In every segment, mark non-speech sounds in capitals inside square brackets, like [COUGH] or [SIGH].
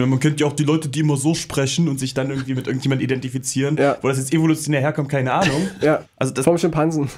meine, man kennt ja auch die Leute, die immer so sprechen und sich dann irgendwie mit irgendjemand identifizieren. Ja. Wo das jetzt evolutionär herkommt, keine Ahnung. [LAUGHS] Ja, Also das vom Schimpansen.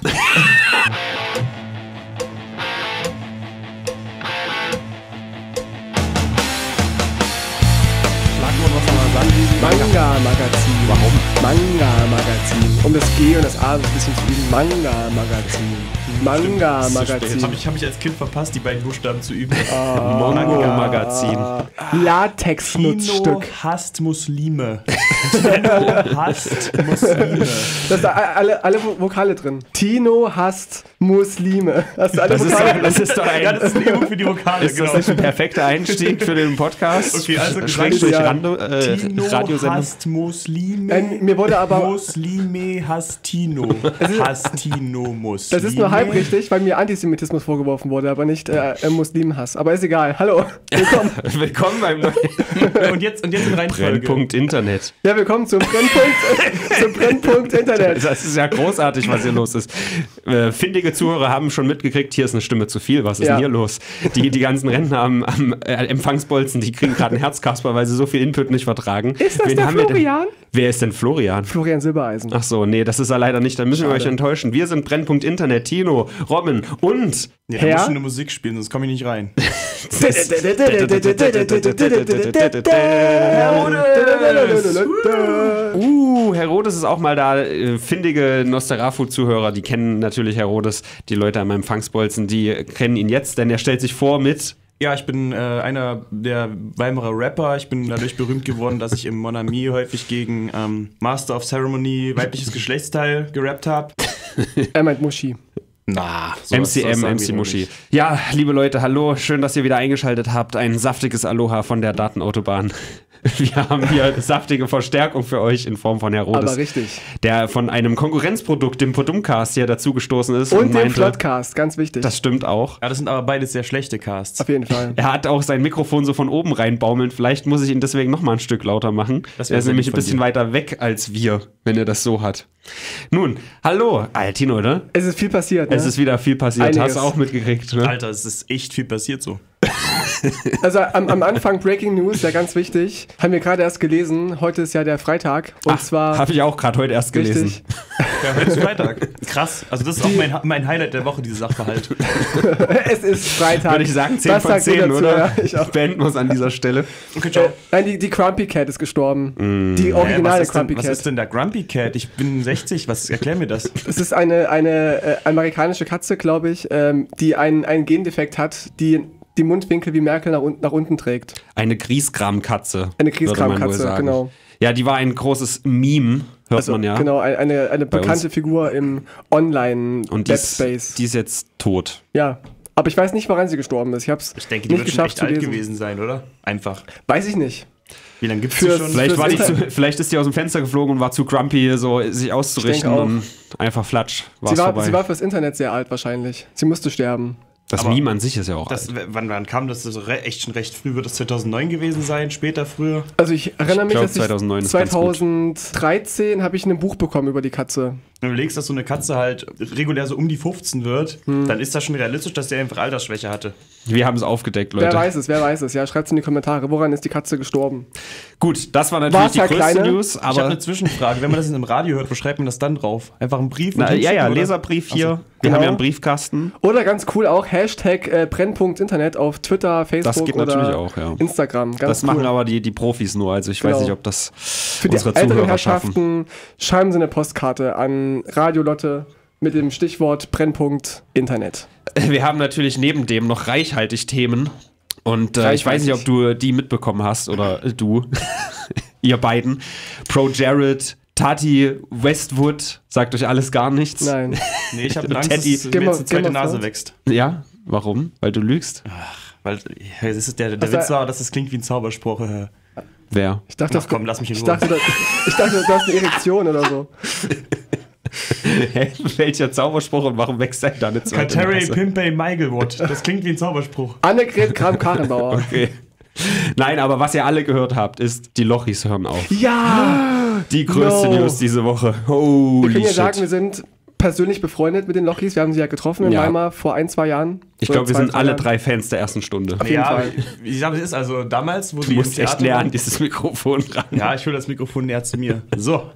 Manga-Magazin. Warum? Manga-Magazin. Um das G und das A so ein bisschen zu üben. Manga-Magazin. Manga-Magazin. Habe ich, hab ich als Kind verpasst, die beiden Buchstaben zu üben. Mongo-Magazin. Tino Latex-Nutzstück. hasst Muslime. Tino [LAUGHS] hasst Muslime. Da ist da alle, alle Vokale drin. Tino hasst Muslime. Hast du alle Das ist, Vokale? das ist doch ein, Ja, das ist eine Übung für die Vokale, ist das nicht ein perfekter Einstieg für den Podcast? Okay, also gesagt, Schrägstrich ja. Rando, äh, Tino Radiosendung. hasst Muslime. Ähm, mir wurde aber- Muslime hasst Tino. [LAUGHS] Hasst Tino Muslime. Das ist nur halb richtig, weil mir Antisemitismus vorgeworfen wurde, aber nicht äh, äh, Muslimenhass. Aber ist egal. Hallo. Willkommen. [LAUGHS] Willkommen beim neuen [LAUGHS] Und jetzt, und jetzt in Reihenfolge. Brennpunkt Internet. Ja, willkommen zum Brennpunkt, zum Brennpunkt Internet. Das ist ja großartig, was hier los ist. Äh, findige Zuhörer haben schon mitgekriegt, hier ist eine Stimme zu viel. Was ist Ja. denn hier los? Die, die ganzen Rentner am, am äh, Empfangsbolzen, die kriegen gerade einen Herzkasper, weil sie so viel Input nicht vertragen. Ist das der haben wir denn- Florian? Wer ist denn Florian? Florian Silbereisen. Ach so, nee, das ist er leider nicht. Da müssen wir Schade. euch enttäuschen. Wir sind Brennpunkt Internet, Tino, Robin und da Herr? musst du eine Musik spielen, sonst komme ich nicht rein. [LAUGHS] Uh, Herodes ist auch mal da. Äh, Findige Nosterafu-Zuhörer, die kennen natürlich Herodes. Die Leute am Empfangsbolzen, die kennen ihn jetzt, denn er stellt sich vor mit. Ja, ich bin äh, einer der Weimarer Rapper. Ich bin dadurch berühmt geworden, dass ich im Monami häufig gegen ähm, Master of Ceremony weibliches [LAUGHS] Geschlechtsteil gerappt habe. [LAUGHS] Er meint Muschi. Na, MCM, MC Muschi. Ja, liebe Leute, hallo. Schön, dass ihr wieder eingeschaltet habt. Ein saftiges Aloha von der Datenautobahn. [LAUGHS] Wir haben hier saftige Verstärkung für euch in Form von Herodes. Aber richtig. Der von einem Konkurrenzprodukt, dem Podumcast, hier dazugestoßen ist. Und den meinte, Floodcast, ganz wichtig. Das stimmt auch. Ja, das sind aber beides sehr schlechte Casts. Auf jeden Fall. [LAUGHS] Er hat auch sein Mikrofon so von oben reinbaumeln. Vielleicht muss ich ihn deswegen noch mal ein Stück lauter machen. Das er ist nämlich ein bisschen dir. weiter weg als wir, wenn er das so hat. Nun, hallo, Altino, oder? Es ist viel passiert. Ne? Es ist wieder viel passiert. Einiges. Hast du auch mitgekriegt, ne? Alter, es ist echt viel passiert so. [LAUGHS] Also am, am Anfang Breaking News, ja ganz wichtig. Haben wir gerade erst gelesen. Heute ist ja der Freitag. Und zwar. Habe ich auch gerade heute erst gelesen. Richtig. Ja, heute ist Freitag. Krass. Also das ist auch mein, mein Highlight der Woche, dieses Sachverhalt. [LAUGHS] es ist Freitag. Würde ich sagen, 10 Was von sagt ihr 10, dazu? oder? Ja, ich auch. Beenden es an dieser Stelle. Okay, Äh, nein, die, die Crumpy Cat ist gestorben. Mm. Die originale was, ist denn, Crumpy was Cat. ist denn der Grumpy Cat? Ich bin 60, was erklär mir das? Es ist eine, eine äh, amerikanische Katze, glaube ich, ähm, die einen, einen Gendefekt hat, die die Mundwinkel wie Merkel nach, unten- nach unten trägt. Eine Grieskramkatze. Eine sagen. genau. Ja, die war ein großes Meme, hört Also, man ja. Genau, ein- eine, eine bekannte uns. Figur im Und die ist, Online-Webspace. die ist jetzt tot. Ja. Aber ich weiß nicht, woran sie gestorben ist. Ich habe es Ich denke, die nicht wird schon geschafft echt zu alt gewesen sein, oder? Einfach. Weiß ich nicht. Wie lange gibt's die Fürs- schon? Vielleicht, war die zu, vielleicht ist die aus dem Fenster geflogen und war zu grumpy, so sich auszurichten und einfach flatsch. War's Sie war, vorbei. sie war fürs Internet sehr alt wahrscheinlich. Sie musste sterben. Das Aber Meme an sich ist ja auch Das, alt. wann, wann kam das? das echt schon recht früh. Wird das 2009 gewesen sein? Später, früher? Also ich erinnere mich, glaub, dass ich 2009 ist ganz gut. 2013 habe ich ein Buch bekommen über die Katze. Wenn du überlegst, dass so eine Katze halt regulär so um die 15 wird, Hm. dann ist das schon realistisch, dass der einfach Altersschwäche hatte. Wir haben es aufgedeckt, Leute. Wer weiß es, wer weiß es. Ja, schreibt in die Kommentare, woran ist die Katze gestorben? Gut, das war natürlich War's die ja größte kleine? News, ich habe aber eine Zwischenfrage. Wenn man das in einem Radio hört, wo schreibt man das dann drauf? Einfach einen Brief? na, und ja, ja? Leserbrief hier. Ach so. Wir Genau. haben ja einen Briefkasten. Oder ganz cool auch Hashtag äh, Brennpunkt Internet auf Twitter, Facebook geht oder natürlich auch, ja. Instagram. Ganz Das cool. machen aber die, die Profis nur. Also ich weiß Genau. nicht, ob das Für die unsere älteren Zuhörer schaffen. Herrschaften schreiben Sie eine Postkarte an Radio Lotte mit dem Stichwort Brennpunkt Internet. [LAUGHS] Wir haben natürlich neben dem noch reichhaltig Themen. Und äh, ich weiß nicht, ob du die mitbekommen hast oder äh, du, [LAUGHS] ihr beiden. Pro Jared, Tati Westwood, sagt euch alles gar nichts. Nein. [LAUGHS] Nee, ich habe Angst, Teddy. dass mir jetzt eine zweite Nase wächst. Ja, warum? Weil du lügst? Weil ja, das ist der, der Also, Witz war, dass es klingt wie ein Zauberspruch. äh. Wer? Ich dachte, Ach komm, lass mich in ich Ruhe. dachte, das, ich dachte, du hast eine Erektion oder so. [LAUGHS] Hä? Welcher Zauberspruch und warum wächst denn da eine zweite Kateri Nase? Pimpey Meigelwood. Das klingt wie ein Zauberspruch. Annegret Kram-Karrenbauer. [LAUGHS] Okay. Nein, aber was ihr alle gehört habt, ist, die Lochis hören auf. Ja! Die größte No. News diese Woche. Wir Holy können ja shit. sagen, wir sind persönlich befreundet mit den Lochis. Wir haben sie ja getroffen in Ja. Weimar vor ein, zwei Jahren. Ich glaube, wir sind alle Jahren. drei Fans der ersten Stunde. jeden ja, Fall. wie ich sage, es ist also damals, wo Du sie musst im echt näher an dieses Mikrofon ran. Ja, ich hole das Mikrofon näher zu mir. So.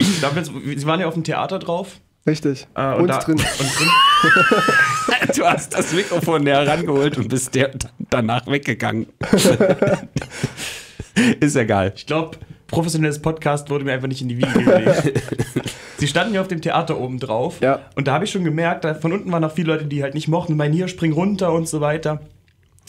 Jetzt, sie waren ja auf dem Theater drauf. Richtig. Äh, und da, drin. Und drin. [LAUGHS] Du hast das Mikrofon näher rangeholt und bist der danach weggegangen. [LAUGHS] Ist egal. Ich glaube, professionelles Podcast wurde mir einfach nicht in die Wiege gelegt. [LAUGHS] Sie standen ja auf dem Theater oben drauf. Ja. Und da habe ich schon gemerkt, von unten waren noch viele Leute, die halt nicht mochten. Mein hier, spring runter und so weiter.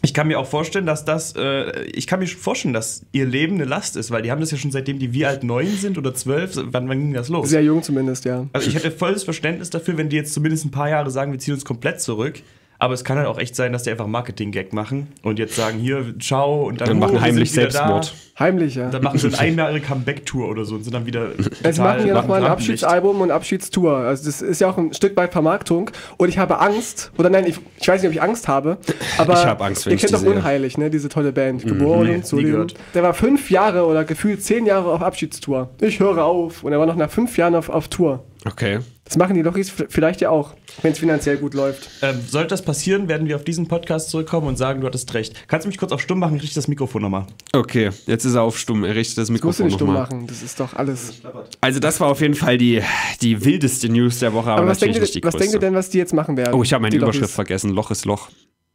Ich kann mir auch vorstellen, dass das, äh, ich kann mir schon vorstellen, dass ihr Leben eine Last ist, weil die haben das ja schon seitdem die wir alt neun sind oder zwölf. Wann, wann ging das los? Sehr jung zumindest, ja. Also ich hätte volles Verständnis dafür, wenn die jetzt zumindest ein paar Jahre sagen, wir ziehen uns komplett zurück. Aber es kann halt auch echt sein, dass die einfach Marketing-Gag machen und jetzt sagen, hier, ciao und dann, Dann oh, machen heimlich Selbstmord. Heimlich, ja. Da. Dann machen sie eine [LAUGHS] einjährige Comeback-Tour oder so und sind dann wieder Sie machen ja nochmal ein. Abschiedsalbum und Abschiedstour. Also das ist ja auch ein Stück weit Vermarktung. Und ich habe Angst, oder nein, ich, ich weiß nicht, ob ich Angst habe, [LAUGHS] aber Ich habe Angst, wenn ihr ich kennt doch. Mhm. Unheilig, ne? diese tolle Band. Geboren Nee, leben. gehört. Der war fünf Jahre oder gefühlt zehn Jahre auf Abschiedstour. Ich höre auf. Und er war noch nach fünf Jahren auf, auf Tour. Okay. Das machen die Lochis vielleicht ja auch, wenn es finanziell gut läuft. Ähm, sollte das passieren, werden wir auf diesen Podcast zurückkommen und sagen, du hattest recht. Kannst du mich kurz auf stumm machen? Ich richte das Mikrofon nochmal. Okay, jetzt ist er auf stumm. Er richtet das Das musst du Mikrofon nicht nochmal. machen. Das ist doch alles. Also das war auf jeden Fall die, die wildeste News der Woche, aber, Aber was natürlich ihr, nicht die was größte. denkt ihr denn, was die jetzt machen werden? Oh, ich habe meine Überschrift Lochis? vergessen. Loch ist Loch.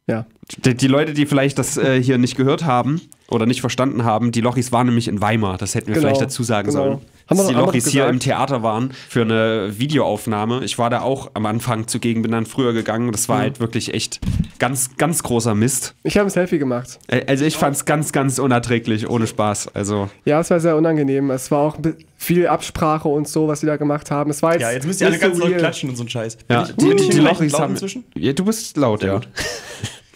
Ja. Die, die Leute, die vielleicht das äh, hier nicht gehört haben oder nicht verstanden haben, die Lochis waren nämlich in Weimar. Das hätten wir Genau, vielleicht dazu sagen genau. sollen. Haben wir die Lochis doch hier gesagt. im Theater waren für eine Videoaufnahme. Ich war da auch am Anfang zugegen, bin dann früher gegangen. Das Mhm. war halt wirklich echt ganz, ganz großer Mist. Ich habe ein Selfie gemacht. Also ich fand es ganz, ganz unerträglich, ohne Spaß. Also Ja, es war sehr unangenehm. Es war auch viel Absprache und so, was sie da gemacht haben. Es war jetzt Ja, jetzt müsst ihr alle nicht so ganz laut klatschen und so ein Scheiß. ja, Bin ich, bin ich die gleichen Lochis Laut haben. inzwischen? Ja, du bist laut, ja. gut.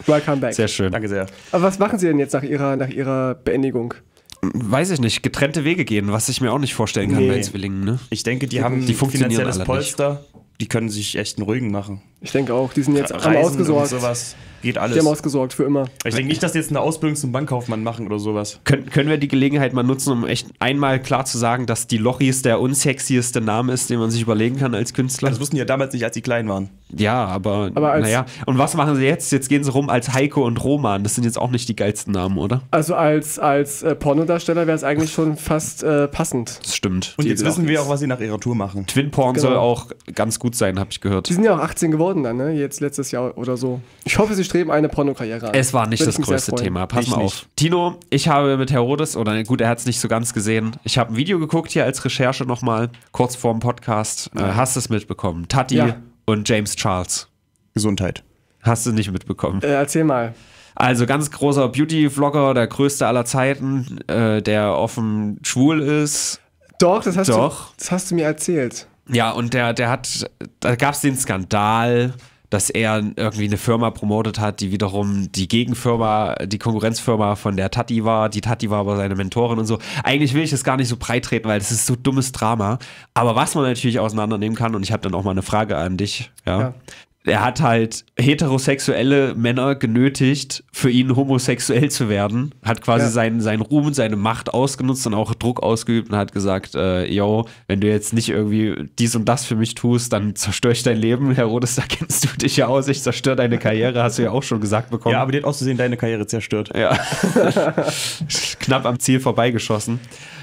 Welcome back. Sehr schön. Danke sehr. Aber was machen sie denn jetzt nach ihrer, nach ihrer Beendigung? Weiß ich nicht, getrennte Wege gehen, was ich mir auch nicht vorstellen kann Nee. bei Zwillingen, ne? Ich denke, die haben Die funktionieren finanzielles Polster. Die können sich echt einen ruhigen machen. Ich denke auch, die sind jetzt Reisen ausgesorgt. und sowas. Geht Die alles. haben ausgesorgt für immer. Ich denke nicht, dass die jetzt eine Ausbildung zum Bankkaufmann machen oder sowas. Können, können wir die Gelegenheit mal nutzen, um echt einmal klar zu sagen, dass die Lochis der unsexieste Name ist, den man sich überlegen kann als Künstler? Das wussten die ja damals nicht, als sie klein waren. ja, aber, Aber als- naja. Und was machen sie jetzt? Jetzt gehen sie rum als Heiko und Roman. Das sind jetzt auch nicht die geilsten Namen, oder? Also als, als äh, Pornodarsteller wäre es eigentlich schon fast äh, passend. Das stimmt. Und Die- jetzt wissen wir auch, was sie nach ihrer Tour machen. Twin Porn Genau. soll auch ganz gut sein, habe ich gehört. Die sind ja auch 18 geworden dann, ne? Jetzt letztes Jahr oder so. Ich hoffe, sie streben eine Pornokarriere an. Es war nicht Würde das größte. Thema. Pass Ich mal auf. nicht. Tino, ich habe mit Herodes, oder gut, er hat es nicht so ganz gesehen. Ich habe ein Video geguckt hier als Recherche nochmal, kurz vorm Podcast. Äh, hast du es mitbekommen? Tati Ja. und James Charles. Gesundheit. Hast du nicht mitbekommen? Äh, erzähl mal. Also ganz großer Beauty-Vlogger, der größte aller Zeiten, äh, der offen schwul ist. Doch, das hast, Doch. Du, das hast du mir erzählt. Ja, und der, der hat, da gab es den Skandal, dass er irgendwie eine Firma promotet hat, die wiederum die Gegenfirma, die Konkurrenzfirma von der Tati war. Die Tati war aber seine Mentorin und so. Eigentlich will ich das gar nicht so breit treten, weil das ist so dummes Drama. Aber was man natürlich auseinandernehmen kann, und ich habe dann auch mal eine Frage an dich, ja. Ja. Er hat halt heterosexuelle Männer genötigt, für ihn homosexuell zu werden. Hat quasi Ja. seinen, seinen Ruhm und seine Macht ausgenutzt und auch Druck ausgeübt und hat gesagt, äh, yo, wenn du jetzt nicht irgendwie dies und das für mich tust, dann zerstöre ich dein Leben. Herodes, da kennst du dich ja aus, ich zerstöre deine Karriere, hast du ja auch schon gesagt bekommen. Ja, aber die hat auszusehen deine Karriere zerstört. Ja. [LAUGHS] Knapp am Ziel vorbeigeschossen.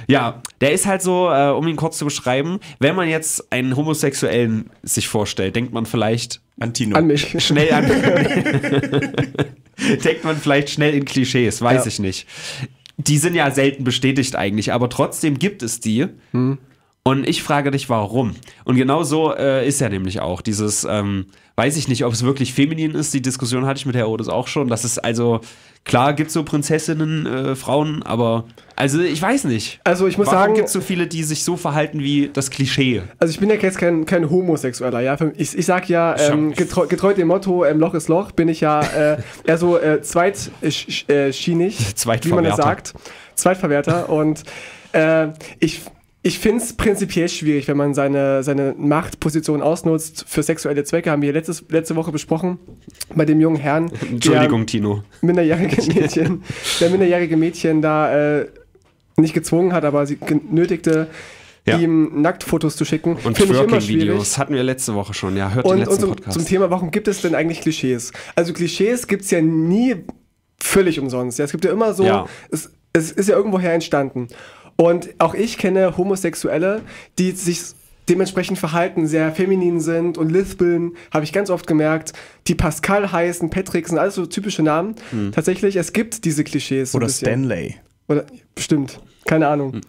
Ja, der ist halt so, äh, um ihn kurz zu beschreiben, wenn man jetzt einen Homosexuellen sich vorstellt, denkt man vielleicht Antino. An mich. schnell an. [LAUGHS] denkt man vielleicht schnell in Klischees, weiß Ja. ich nicht. Die sind ja selten bestätigt eigentlich, aber trotzdem gibt es die. Und ich frage dich, warum? Und genau so äh, ist er nämlich auch. Dieses, ähm, weiß ich nicht, ob es wirklich feminin ist. Die Diskussion hatte ich mit Herodes auch schon. Das ist also, klar gibt es so Prinzessinnen, äh, Frauen, aber, also ich weiß nicht. Also ich muss Warum sagen, gibt es so viele, die sich so verhalten wie das Klischee? also ich bin ja jetzt kein, kein Homosexueller, ja. Ich, ich sag ja, ähm, getreu, getreu dem Motto, ähm, Loch ist Loch, bin ich ja äh, eher so äh, zweitschienig, äh, schienig, [LAUGHS] wie man das sagt. Zweitverwerter. Und äh, ich, ich finde es prinzipiell schwierig, wenn man seine, seine Machtposition ausnutzt für sexuelle Zwecke. Haben wir letztes, letzte Woche besprochen bei dem jungen Herrn. [LAUGHS] der- Entschuldigung, Tino. minderjährige [LAUGHS] Mädchen, der minderjährige Mädchen da äh, nicht gezwungen hat, aber sie genötigte, Ja. ihm Nacktfotos zu schicken. Und. Twerking-Videos hatten wir letzte Woche schon. Ja, hört den Und, letzten und zum, Podcast. zum Thema, warum gibt es denn eigentlich Klischees? Also Klischees gibt es ja nie völlig umsonst. Ja, es gibt ja immer so, Ja. es, es ist ja irgendwoher entstanden. Und auch ich kenne Homosexuelle, die sich dementsprechend verhalten, sehr feminin sind und lispeln, habe ich ganz oft gemerkt, die Pascal heißen, Patrick sind alles so typische Namen. Hm. Tatsächlich, es gibt diese Klischees. Oder. Stanley. Oder bestimmt, keine Ahnung. Hm.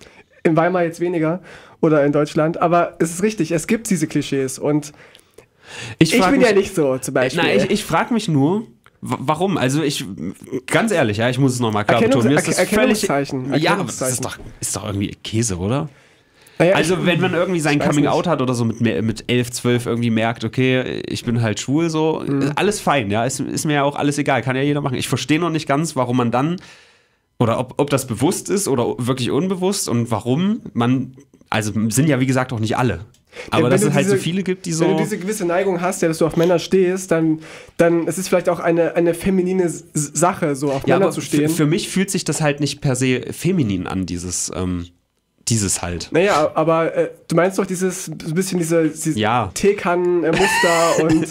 In Weimar jetzt weniger oder in Deutschland, aber es ist richtig, es gibt diese Klischees und ich, frag bin mich- ja nicht so zum Beispiel. Nein, ich, ich frage mich nur, warum? Also ich, ganz ehrlich, ja, ich muss es nochmal klar Erkennungs- betonen. Mir ist das Erke- völlig, Erkennungszeichen, ja, aber das Erkennungszeichen. ist doch, ist doch irgendwie Käse, oder? Naja, Also ich- wenn man irgendwie sein Coming nicht. Out hat oder so mit, mit 11, 12 irgendwie merkt, okay, ich bin halt schwul, so, Mhm. alles fein, ja, ist, ist mir ja auch alles egal, kann ja jeder machen. Ich verstehe noch nicht ganz, warum man dann, oder ob, ob das bewusst ist oder wirklich unbewusst und warum man, also sind ja wie gesagt auch nicht alle. Aber wenn dass du es halt so diese- viele gibt, die Wenn so... du diese gewisse Neigung hast, ja, dass du auf Männer stehst, dann, dann es ist vielleicht auch eine, eine feminine Sache, so auf Ja, Männer zu stehen. für mich fühlt sich das halt nicht per se feminin an, dieses, ähm, dieses halt. naja, aber äh, du meinst doch dieses so ein bisschen diese, diese Ja. Teekann-Muster [LAUGHS] und,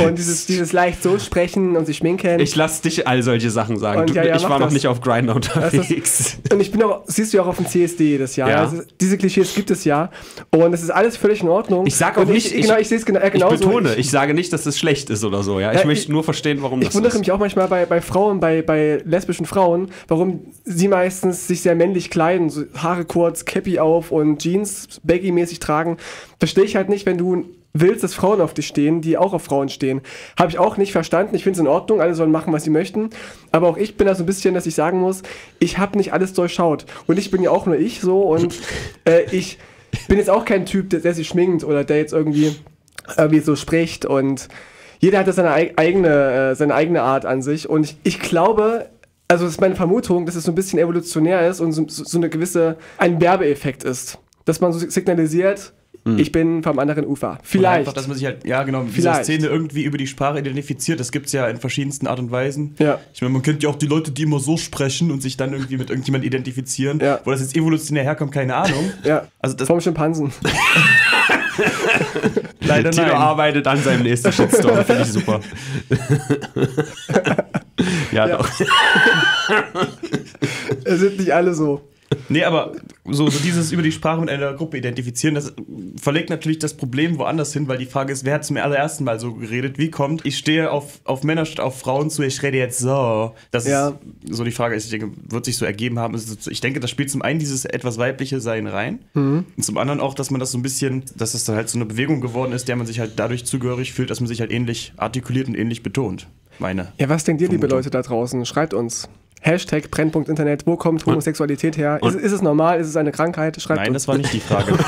und dieses, dieses leicht so sprechen und sich schminken. Ich lass dich all solche Sachen sagen. Und Du, ja, ja, ich war noch das. nicht auf Grinder Das unterwegs. und ich bin auch, siehst du ja auch auf dem CSD jedes Jahr. Ja. Also, diese Klischees gibt es ja. Und es ist alles völlig in Ordnung. Ich sag auch und nicht, ich, genau, ich sehe es genau, äh, ich genauso. betone, ich sage nicht, dass es schlecht ist oder so. Ja, ich möchte ich- nur verstehen, warum Ich das wundere so ist. mich auch manchmal bei, bei Frauen, bei, bei lesbischen Frauen, warum sie meistens sich sehr männlich kleiden, so Haare kurz, Cappy auf und Jeans baggy-mäßig tragen. Verstehe ich halt nicht, wenn du willst, dass Frauen auf dich stehen, die auch auf Frauen stehen. Habe ich auch nicht verstanden. Ich finde es in Ordnung, alle sollen machen, was sie möchten. Aber auch ich bin da so ein bisschen, dass ich sagen muss, ich habe nicht alles durchschaut. Und ich bin ja auch nur ich so und [LAUGHS] äh, ich bin jetzt auch kein Typ, der, der sich schminkt oder der jetzt irgendwie, irgendwie so spricht und jeder hat da seine eig- eigene, äh, seine eigene Art an sich. Und ich, ich glaube, also das ist meine Vermutung, dass es so ein bisschen evolutionär ist und so, so eine gewisse, ein Werbeeffekt ist. Dass man so signalisiert, ich bin vom anderen Ufer. Vielleicht. Einfach, dass man sich halt, ja genau, mit dieser. Szene irgendwie über die Sprache identifiziert. Das gibt es ja in verschiedensten Art und Weisen. Ja. Ich meine, man kennt ja auch die Leute, die immer so sprechen und sich dann irgendwie mit irgendjemand identifizieren. Ja. Wo das jetzt evolutionär herkommt, keine Ahnung. [LAUGHS] ja. Also das Vom Schimpansen. [LAUGHS] leider Tilo nein. arbeitet an seinem nächsten Shitstorm, finde ich super. [LAUGHS] ja, Ja. doch. [LAUGHS] Es sind nicht alle so. Nee, aber so, so dieses über die Sprache mit einer Gruppe identifizieren, das verlegt natürlich das Problem woanders hin, weil die Frage ist, wer hat zum allerersten Mal so geredet? Wie kommt, ich stehe auf, auf Männer statt auf Frauen zu, ich rede jetzt so. Das Ja. ist so die Frage, ich denke, wird sich so ergeben haben. Ich denke, das spielt zum einen dieses etwas weibliche Sein rein Mhm. und zum anderen auch, dass man das so ein bisschen, dass es dann halt so eine Bewegung geworden ist, der man sich halt dadurch zugehörig fühlt, dass man sich halt ähnlich artikuliert und ähnlich betont. Meine. Ja, was denkt ihr, liebe Vermutung. Leute da draußen? Schreibt uns. Hashtag Brennpunkt-Internet. Wo kommt Homosexualität her? Ist, ist es normal? Ist es eine Krankheit? Schreibt Nein, uns. das war nicht die [LAUGHS] Frage. die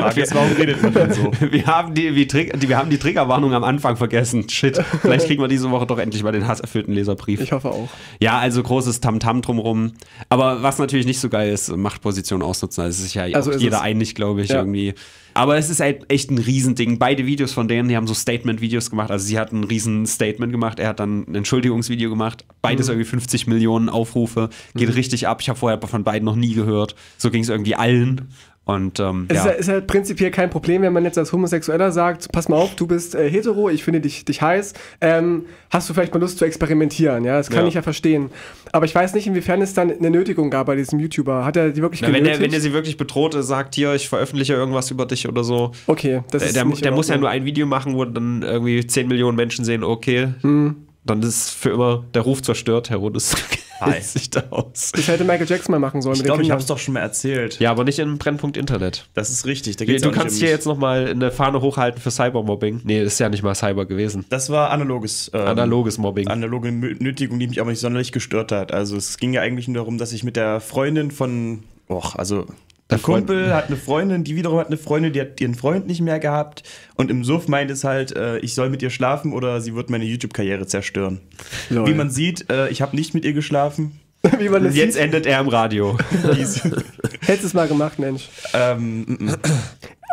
Frage ist, warum redet man denn so? Wir haben die, die, wir haben die Triggerwarnung am Anfang vergessen. Shit. Vielleicht kriegen wir diese Woche doch endlich mal den hasserfüllten Leserbrief. Ich hoffe auch. Ja, also großes Tamtam drumrum. Aber was natürlich nicht so geil ist, Machtposition ausnutzen. Also es ist ja Also auch ist jeder es. einig, glaube ich, Ja. irgendwie. Aber es ist halt echt ein Riesending. Beide Videos von denen, die haben so Statement-Videos gemacht. Also sie hat ein riesen Statement gemacht, er hat dann ein Entschuldigungsvideo gemacht. Beides Mhm. irgendwie 50 Millionen Aufrufe. Geht richtig ab. Ich habe vorher von beiden noch nie gehört. So ging es irgendwie allen. Und ähm, Es ja. ist, ja, ist ja prinzipiell kein Problem, wenn man jetzt als Homosexueller sagt, pass mal auf, du bist äh, hetero, ich finde dich, dich heiß, ähm, hast du vielleicht mal Lust zu experimentieren, ja, das kann Ja. ich ja verstehen. Aber ich weiß nicht, inwiefern es dann eine Nötigung gab bei diesem YouTuber. Hat er die wirklich Na, wenn, genötigt? wenn der sie wirklich bedroht, äh, sagt, hier, ich veröffentliche irgendwas über dich oder so. okay, das Der, ist der, nicht der muss ja nur ein Video machen, wo dann irgendwie 10 Millionen Menschen sehen, okay, Hm. Dann ist für immer der Ruf zerstört, Herr Rodes Hi. [LAUGHS] hält sich da aus. Das hätte Michael Jackson mal machen sollen Ich mit glaube, ich habe es doch schon mal erzählt. Ja, aber nicht im Brennpunkt Internet. Das ist richtig. Da Du geht's nicht kannst hier mich. jetzt nochmal eine Fahne hochhalten für Cybermobbing. Nee, das ist ja nicht mal Cyber gewesen. Das war analoges. ähm, Analoges Mobbing. Analoge Nötigung, die mich aber nicht sonderlich gestört hat. Also es ging ja eigentlich nur darum, dass ich mit der Freundin von, och, also ein Kumpel hat eine Freundin, die wiederum hat eine Freundin, die hat ihren Freund nicht mehr gehabt. Und im Suff meint es halt, äh, ich soll mit ihr schlafen oder sie wird meine YouTube-Karriere zerstören. Lol. Wie man sieht, äh, ich habe nicht mit ihr geschlafen. [LAUGHS] Wie man das Jetzt sieht, endet er im Radio. [LAUGHS] Hättest du es mal gemacht, Mensch. ähm, mm, mm.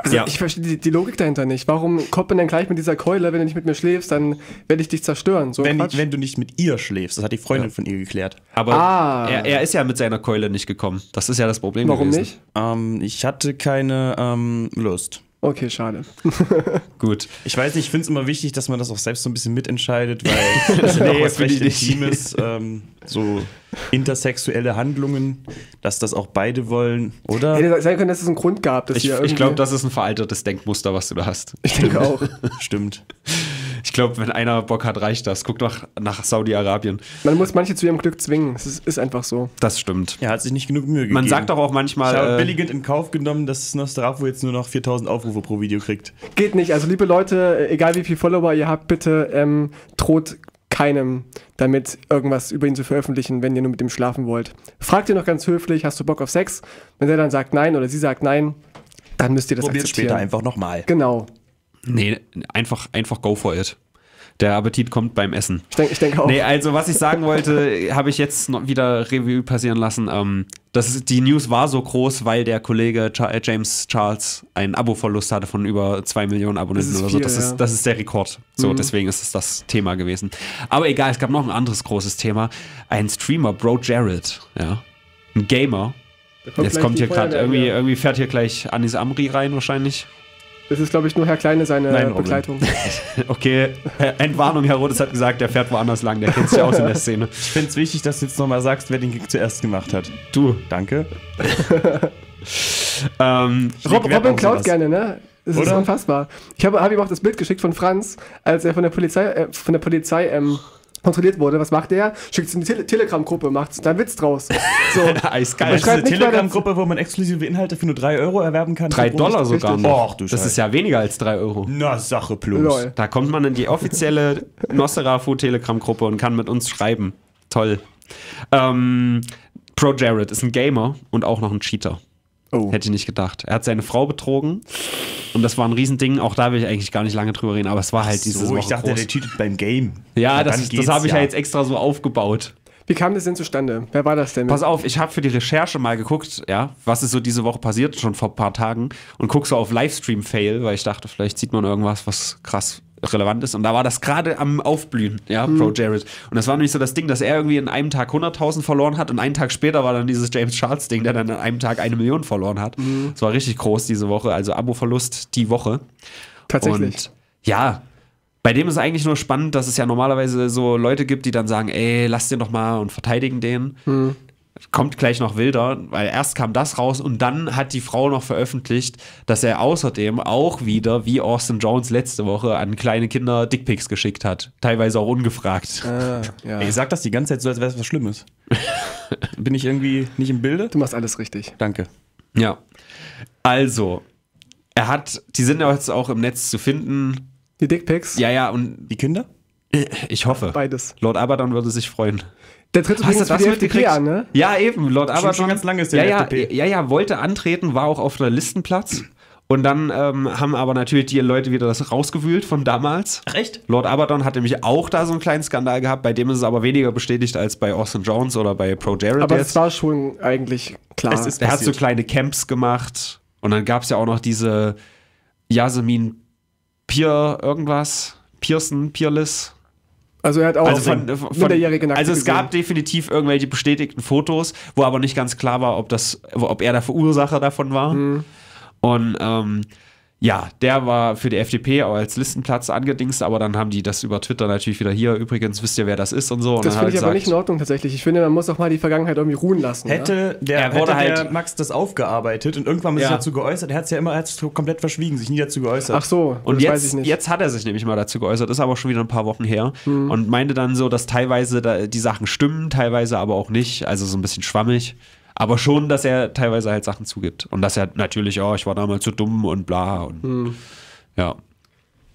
Also Ja. Ich verstehe die, die Logik dahinter nicht. Warum kommt man denn gleich mit dieser Keule, wenn du nicht mit mir schläfst, dann werde ich dich zerstören. So Wenn, wenn du nicht mit ihr schläfst, das hat die Freundin von ihr geklärt. Aber Ah. er, er ist ja mit seiner Keule nicht gekommen. Das ist ja das Problem Warum gewesen. nicht? Ähm, ich hatte keine ähm, Lust. Okay, schade. [LAUGHS] Gut. Ich weiß nicht, ich finde es immer wichtig, dass man das auch selbst so ein bisschen mitentscheidet, weil [LAUGHS] das ist ja Nee, auch was recht. Intimes, ähm, so intersexuelle Handlungen, dass das auch beide wollen, oder? Hätte sein können, dass es einen Grund gab, dass Ich, hier irgendwie... ich glaube, das ist ein veraltetes Denkmuster, was du da hast. Ich denke auch. Stimmt. Ich glaube, wenn einer Bock hat, reicht das. Guck doch nach Saudi-Arabien. Man muss manche zu ihrem Glück zwingen. Es ist, ist einfach so. Das stimmt. Er hat sich nicht genug Mühe gegeben. Man sagt doch auch ich manchmal. habe Äh, billigend in Kauf genommen, dass Nostrafo jetzt nur noch 4000 Aufrufe pro Video kriegt. Geht nicht. Also liebe Leute, egal wie viele Follower ihr habt, bitte ähm, droht keinem damit irgendwas über ihn zu veröffentlichen, wenn ihr nur mit ihm schlafen wollt. Fragt ihr noch ganz höflich, hast du Bock auf Sex? Wenn der dann sagt nein oder sie sagt nein, dann müsst ihr das Probiert akzeptieren. später einfach nochmal. Genau. nee, einfach, einfach go for it. Der Appetit kommt beim Essen. Ich denke ich denk auch. Nee, also was ich sagen wollte, [LAUGHS] habe ich jetzt noch wieder Revue passieren lassen. Ähm, das ist, die News war so groß, weil der Kollege äh, James Charles einen Abo-Verlust hatte von über 2 Millionen Abonnenten Das ist oder so. viel, Das, ja. ist, das ist der Rekord. So, Mhm. deswegen ist es das Thema gewesen. Aber egal, es gab noch ein anderes großes Thema. Ein Streamer, Bro Jared, ja. Ein Gamer. Jetzt gleich kommt hier gerade irgendwie, irgendwie fährt hier gleich Anis Amri rein wahrscheinlich. Das ist, glaube ich, nur Herr Kleine seine Nein. Begleitung. [LAUGHS] Okay, Entwarnung, Herr Rodes hat gesagt, der fährt woanders lang, der kennt sich aus in der Szene. Ich finde es wichtig, dass du jetzt nochmal sagst, wer den Gig zuerst gemacht hat. Du, Danke. [LAUGHS] ähm, Rob, Robin klaut sowas. gerne, ne? Das ist Oder? unfassbar. Ich habe hab ihm auch das Bild geschickt von Franz, als er von der Polizei, äh, von der Polizei ähm, kontrolliert wurde. Was macht er? Schickt es in die Tele Telegram-Gruppe, macht da einen Witz draus. So. [LAUGHS] Eiskalt. Das ist eine Telegram-Gruppe, wo man exklusive Inhalte für nur 3 Euro erwerben kann. Drei Pro Dollar Monat. sogar noch. Das Scheiße. ist ja weniger als drei Euro. Na, Sache plus. Lol. Da kommt man in die offizielle Nosferatu Telegram-Gruppe und kann mit uns schreiben. Toll. Ähm, Pro Jared ist ein Gamer und auch noch ein Cheater. Oh. Hätte ich nicht gedacht. Er hat seine Frau betrogen und das war ein Riesending. Auch da will ich eigentlich gar nicht lange drüber reden, aber es war halt dieses So, ich dachte, groß. der cheatet beim Game. Ja, Na, das, das habe ich ja. ja jetzt extra so aufgebaut. Wie kam das denn zustande? Wer war das denn? Pass auf, ich habe für die Recherche mal geguckt, ja, was ist so diese Woche passiert, schon vor ein paar Tagen, und guck so auf Livestream-Fail, weil ich dachte, vielleicht sieht man irgendwas, was krass relevant ist. Und da war das gerade am Aufblühen, ja, Pro Jared. Und das war nämlich so das Ding, dass er irgendwie in einem Tag 100.000 verloren hat und einen Tag später war dann dieses James Charles-Ding, der dann in einem Tag eine Million verloren hat. Das war richtig groß diese Woche, also Abo-Verlust die Woche. Tatsächlich. Und ja, bei dem ist eigentlich nur spannend, dass es ja normalerweise so Leute gibt, die dann sagen, ey, lass den doch mal und verteidigen den. Kommt gleich noch wilder, weil erst kam das raus und dann hat die Frau noch veröffentlicht, dass er außerdem auch wieder, wie Austin Jones letzte Woche, an kleine Kinder Dickpics geschickt hat. Teilweise auch ungefragt. ah, ja. Ey, sag das die ganze Zeit so, als wäre es was Schlimmes. [LAUGHS] Bin ich irgendwie nicht im Bilde? Du machst alles richtig. Danke. Ja. Also, er hat, die sind ja jetzt auch im Netz zu finden. Die Dickpics? Ja, ja, und Die Kinder? ich hoffe. Beides. Lord Abaddon würde sich freuen. Der tritt übrigens für die FDP an, ne? Ja, eben. Lord Schon- Abaddon. schon ganz lange ist der ja, der FDP. ja, ja, wollte antreten, war auch auf einer Listenplatz. Und dann ähm, haben aber natürlich die Leute wieder das rausgewühlt von damals. Ach, echt? Lord Abaddon hat nämlich auch da so einen kleinen Skandal gehabt, bei dem ist es aber weniger bestätigt als bei Austin Jones oder bei Pro Jared Aber jetzt. es war schon eigentlich klar. Es ist- Der hat so kleine Camps gemacht. Und dann gab es ja auch noch diese Yasemin Pier irgendwas. Pearson, Peerless. Also er hat auch Also, von, von, minderjährige Nackte also es gesehen. gab definitiv irgendwelche bestätigten Fotos, wo aber nicht ganz klar war, ob, das, ob er der Verursacher davon war. Mhm. Und ähm, ja, der war für die FDP auch als Listenplatz angedingst, aber dann haben die das über Twitter natürlich wieder hier. Übrigens wisst ihr, wer das ist und so. Und Das finde ich aber gesagt, nicht in Ordnung tatsächlich. Ich finde, man muss auch mal die Vergangenheit irgendwie ruhen lassen. ja? Hätte der, Er wurde hätte der halt- Max das aufgearbeitet und irgendwann mal sich Ja. dazu geäußert. Er hat es ja immer er komplett verschwiegen, sich nie dazu geäußert. Ach so, Und das weiß ich jetzt, nicht. jetzt hat er sich nämlich mal dazu geäußert, ist aber schon wieder ein paar Wochen her Mhm. und meinte dann so, dass teilweise da, die Sachen stimmen, teilweise aber auch nicht, also so ein bisschen schwammig. Aber schon, dass er teilweise halt Sachen zugibt. Und dass er natürlich, oh, ich war damals so dumm und bla. Und, Mhm. Ja.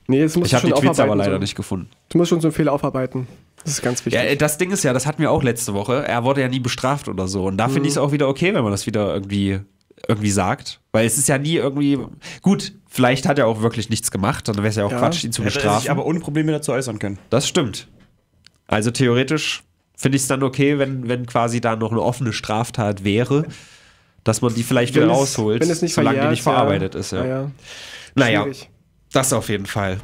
nee, das musst Ich habe die Tweets aber leider so. nicht gefunden. Du musst schon so einen Fehler aufarbeiten. Das ist ganz wichtig. Ja, das Ding ist ja, das hatten wir auch letzte Woche. Er wurde ja nie bestraft oder so. Und da finde ich es auch wieder okay, wenn man das wieder irgendwie, irgendwie sagt. Weil es ist ja nie irgendwie. Gut, vielleicht hat er auch wirklich nichts gemacht. Dann wäre es ja auch Ja. Quatsch, ihn zu Hätte er bestrafen. sich aber ohne Probleme dazu äußern können. Das stimmt. Also theoretisch finde ich es dann okay, wenn, wenn quasi da noch eine offene Straftat wäre. dass man die vielleicht wieder Wenn es- rausholt, wenn es nicht solange die nicht verarbeitet ja. ist. Ja. Ja. Naja, Schwierig. das auf jeden Fall.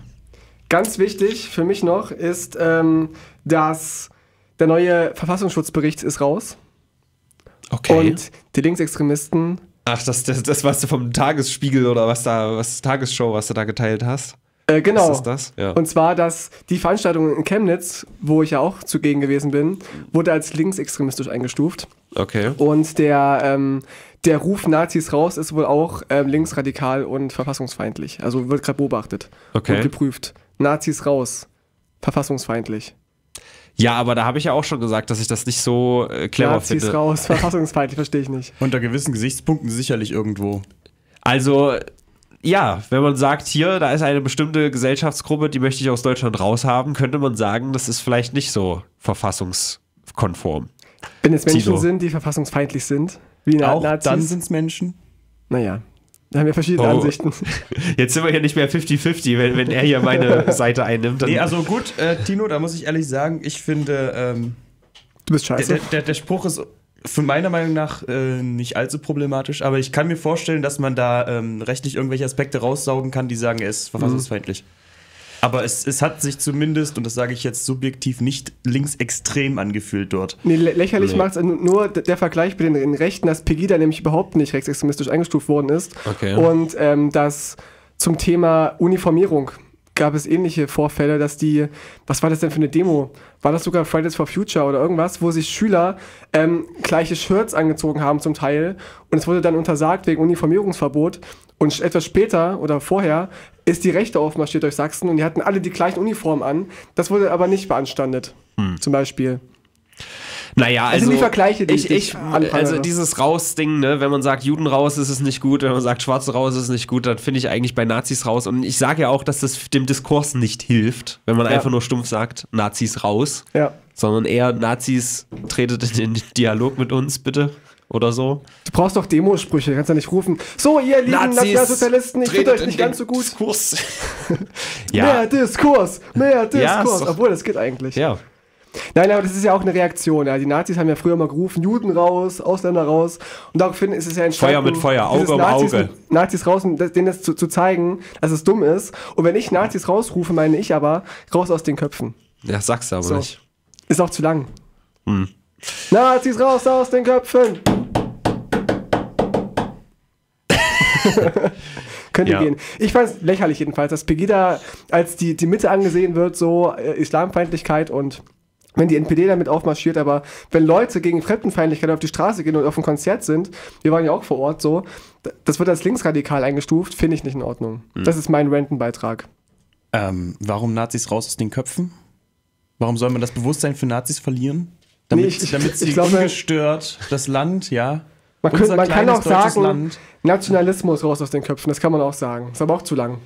Ganz wichtig für mich noch ist, ähm, dass der neue Verfassungsschutzbericht ist raus Okay. und die Linksextremisten Ach, das, das, das, was du vom Tagesspiegel oder was da, was Tagesshow, was du da geteilt hast. Äh, genau. Ist das? Ja. Und zwar, dass die Veranstaltung in Chemnitz, wo ich ja auch zugegen gewesen bin, wurde als linksextremistisch eingestuft. Okay. Und der, ähm, der Ruf Nazis raus ist wohl auch ähm, linksradikal und verfassungsfeindlich. Also wird gerade beobachtet Okay. und geprüft. Nazis raus. Verfassungsfeindlich. Ja, aber da habe ich ja auch schon gesagt, dass ich das nicht so äh, clever Nazis finde. raus. Verfassungsfeindlich, verstehe ich nicht. Unter gewissen Gesichtspunkten sicherlich irgendwo. Also, ja, wenn man sagt, hier, da ist eine bestimmte Gesellschaftsgruppe, die möchte ich aus Deutschland raushaben, könnte man sagen, das ist vielleicht nicht so verfassungskonform. Wenn es Menschen Tilo. sind, die verfassungsfeindlich sind, wie Auch Nazis, dann sind es Menschen. naja, da haben wir verschiedene Oh. Ansichten. [LAUGHS] Jetzt sind wir hier nicht mehr 50-50, wenn, wenn er hier meine [LAUGHS] Seite einnimmt. Dann Nee, also gut, äh, Tino, da muss ich ehrlich sagen, ich finde, ähm, Du bist scheiße. der, der, der Spruch ist von meiner Meinung nach äh, nicht allzu problematisch, aber ich kann mir vorstellen, dass man da ähm, rechtlich irgendwelche Aspekte raussaugen kann, die sagen, er ist verfassungsfeindlich. Aber es, es hat sich zumindest, und das sage ich jetzt subjektiv, nicht linksextrem angefühlt dort. Nee, lä- lächerlich Nee. macht es nur d- der Vergleich mit den, den Rechten, dass Pegida nämlich überhaupt nicht rechtsextremistisch eingestuft worden ist. Okay. Und ähm, dass zum Thema Uniformierung gab es ähnliche Vorfälle, dass die, was war das denn für eine Demo? War das sogar Fridays for Future oder irgendwas, wo sich Schüler ähm, gleiche Shirts angezogen haben zum Teil und es wurde dann untersagt wegen Uniformierungsverbot und etwas später oder vorher ist die Rechte aufmarschiert durch Sachsen und die hatten alle die gleichen Uniformen an. Das wurde aber nicht beanstandet, Hm. zum Beispiel. Naja, also. die Vergleiche, die ich, ich ich. Also dieses Raus-Ding, ne, wenn man sagt, Juden raus ist es nicht gut, wenn man sagt, Schwarze raus ist es nicht gut, dann finde ich eigentlich bei Nazis raus. Und ich sage ja auch, dass das dem Diskurs nicht hilft, wenn man Ja. einfach nur stumpf sagt, Nazis raus. Ja. Sondern eher Nazis, tretet in den Dialog mit uns, bitte. Oder so. Du brauchst doch Demosprüche, kannst ja nicht rufen. So, ihr lieben Nationalsozialisten, ich finde euch nicht ganz so gut. Diskurs. [LAUGHS] Mehr ja. Diskurs, mehr Ja, Diskurs. doch- Obwohl, das geht eigentlich. Ja. Nein, aber das ist ja auch eine Reaktion. Ja. Die Nazis haben ja früher mal gerufen, Juden raus, Ausländer raus. Und daraufhin ist es ja entstanden. Feuer mit Feuer, Auge um Nazis, Auge. Nazis raus, um das- denen das zu, zu zeigen, dass es dumm ist. Und wenn ich Nazis rausrufe, meine ich aber, raus aus den Köpfen. Ja, sagst du aber So. nicht. Ist auch zu lang. Hm. Nazis raus aus den Köpfen! [LAUGHS] Könnte Ja. gehen. Ich fand es lächerlich jedenfalls, dass Pegida als die, die Mitte angesehen wird, so äh, Islamfeindlichkeit und wenn die NPD damit aufmarschiert, aber wenn Leute gegen Fremdenfeindlichkeit auf die Straße gehen und auf ein Konzert sind, wir waren ja auch vor Ort so, das wird als linksradikal eingestuft, finde ich nicht in Ordnung. Hm. Das ist mein Rentenbeitrag. Ähm, warum Nazis raus aus den Köpfen? Warum soll man das Bewusstsein für Nazis verlieren? Damit, Nee, ich- ich- damit ich sie glaube- ungestört das Land, ja. Man, könnte, man kann auch sagen, Land. Nationalismus raus aus den Köpfen, das kann man auch sagen. Ist aber auch zu lang.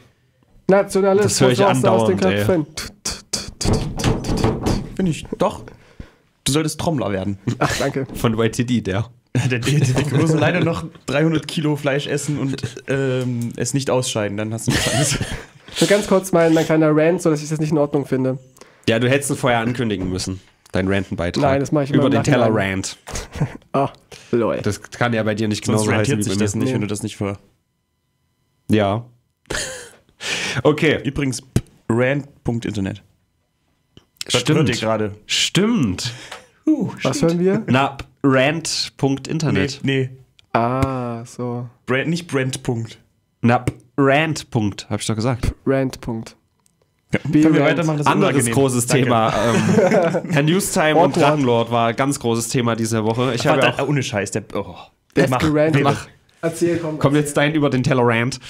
Nationalismus Das höre ich raus aus den andauernd, ey. Finde ich. Doch. Du solltest Trommler werden. Ach, danke. Von YTD, der. Der, der, der muss leider noch 300 Kilo Fleisch essen und ähm, es nicht ausscheiden, dann hast du eine Chance. Nur ganz kurz mein, mein kleiner Rant, so dass ich das nicht in Ordnung finde. Ja, du hättest ihn vorher ankündigen müssen. Dein Rantenbeitrag. Nein, das mache ich immer Über den Teller. Rant. [LAUGHS] Ah, lol. Das kann ja bei dir nicht Sonst genauso heißen wie sich bei das nicht, Nee. wenn du das nicht vor. Ja. [LAUGHS] okay. Übrigens, p- Das hört ihr Stimmt. gerade. Stimmt. Was hören wir? Na, rant.internet. Nee, nee. Ah, so. Brand, nicht Brand. Punkt. Na, rant. Punkt, hab ich doch gesagt. Rant. Punkt. Ja, Wie können wir weitermachen? Das Anderes unangenehm. großes Danke. Thema. Ähm, [LAUGHS] Herr Newstime und. Drachenlord war ein ganz großes Thema diese Woche. Ich habe auch. ohne Scheiß, der. Oh. Der ist Mach, gerantet. Erzähl, komm. Kommt jetzt dein über den Teller Rant.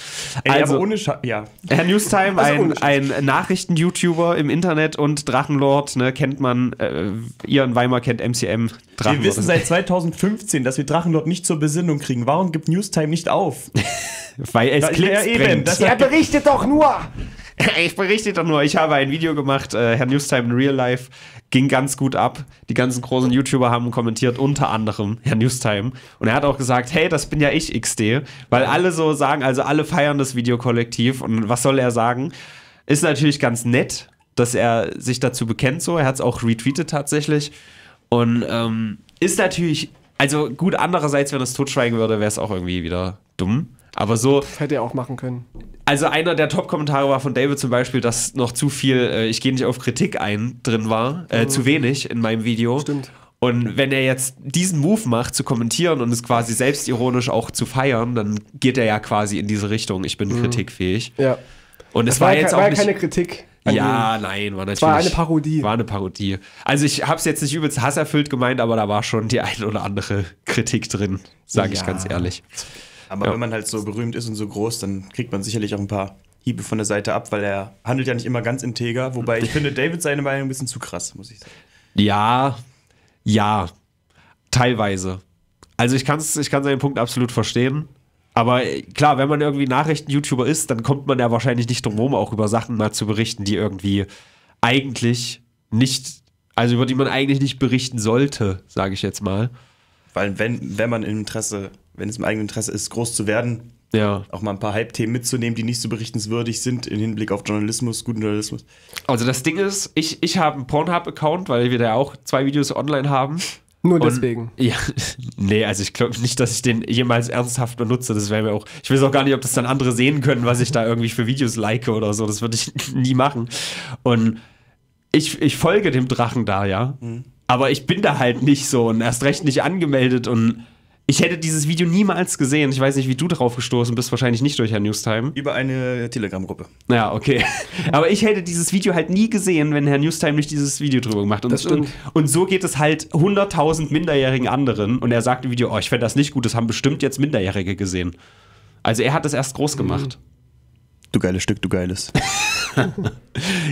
Ey, Also, aber ohne Scheiß. Ja. Herr Newstime, Also ein, ein Nachrichten-YouTuber im Internet und Drachenlord, ne, kennt man, äh, ihr in Weimar kennt MCM. Wir wissen seit 2015, dass wir Drachenlord nicht zur Besinnung kriegen. Warum gibt Newstime nicht auf? [LAUGHS] weil es Klicks eben, bringt. Er berichtet doch nur! [LAUGHS] Ich berichte doch nur, ich habe ein Video gemacht, äh, Herr Newstime in Real Life, ging ganz gut ab. Die ganzen großen YouTuber haben kommentiert, unter anderem Herr Newstime. Und er hat auch gesagt, hey, das bin ja ich, XD. Weil alle so sagen, also alle feiern das Videokollektiv. Und was soll er sagen? Ist natürlich ganz nett, dass er sich dazu bekennt so. Er hat es auch retweetet tatsächlich. Und ähm, ist natürlich also gut, andererseits, wenn es totschweigen würde, wäre es auch irgendwie wieder dumm. Aber so, Das hätte er auch machen können. also einer der Top-Kommentare war von David zum Beispiel, dass noch zu viel, äh, ich gehe nicht auf Kritik ein, drin war. Äh, Zu wenig in meinem Video. Stimmt. Und wenn er jetzt diesen Move macht, zu kommentieren und es quasi selbstironisch auch zu feiern, dann geht er ja quasi in diese Richtung, ich bin kritikfähig. Ja. Und es war, war, ja jetzt ke- auch war ja nicht... keine Kritik. Ja, nein, war natürlich. war eine Parodie. War eine Parodie. Also ich habe es jetzt nicht übelst hasserfüllt gemeint, aber da war schon die ein oder andere Kritik drin, sage ich Ja. ganz ehrlich. Aber Ja. wenn man halt so berühmt ist und so groß, dann kriegt man sicherlich auch ein paar Hiebe von der Seite ab, weil er handelt ja nicht immer ganz integer. Wobei ich [LAUGHS] finde David seine Meinung ein bisschen zu krass, muss ich sagen. Ja, ja, teilweise. Also ich, kann's, ich kann seinen Punkt absolut verstehen. Aber klar, wenn man irgendwie Nachrichten-YouTuber ist, dann kommt man ja wahrscheinlich nicht drum herum, auch über Sachen mal zu berichten, die irgendwie eigentlich nicht, also über die man eigentlich nicht berichten sollte, sage ich jetzt mal. Weil wenn, wenn man im Interesse, wenn es im eigenen Interesse ist, groß zu werden, Ja. auch mal ein paar Hype-Themen mitzunehmen, die nicht so berichtenswürdig sind im Hinblick auf Journalismus, guten Journalismus. Also das Ding ist, ich, ich habe einen Pornhub-Account, weil wir da auch zwei Videos online haben. [LAUGHS] Nur Und- deswegen. [LAUGHS] Ja, nee, also ich glaube nicht, dass ich den jemals ernsthaft benutze. Das wäre mir auch. Ich weiß auch gar nicht, ob das dann andere sehen können, was ich da irgendwie für Videos like oder so. Das würde ich [LAUGHS] nie machen. Und ich, ich folge dem Drachen da, ja. Aber ich bin da halt nicht so und erst recht nicht angemeldet und ich hätte dieses Video niemals gesehen. Ich weiß nicht, wie du drauf gestoßen bist, wahrscheinlich nicht durch Herr Newstime. Über eine Telegram-Gruppe. Ja, okay. [LAUGHS] Aber ich hätte dieses Video halt nie gesehen, wenn Herr Newstime nicht dieses Video drüber gemacht. Und, Das stimmt. und, und so geht es halt 100.000 Minderjährigen anderen. Und er sagt im Video, oh, ich fände das nicht gut, das haben bestimmt jetzt Minderjährige gesehen. Also er hat das erst groß gemacht. Du geiles Stück, du geiles. [LAUGHS]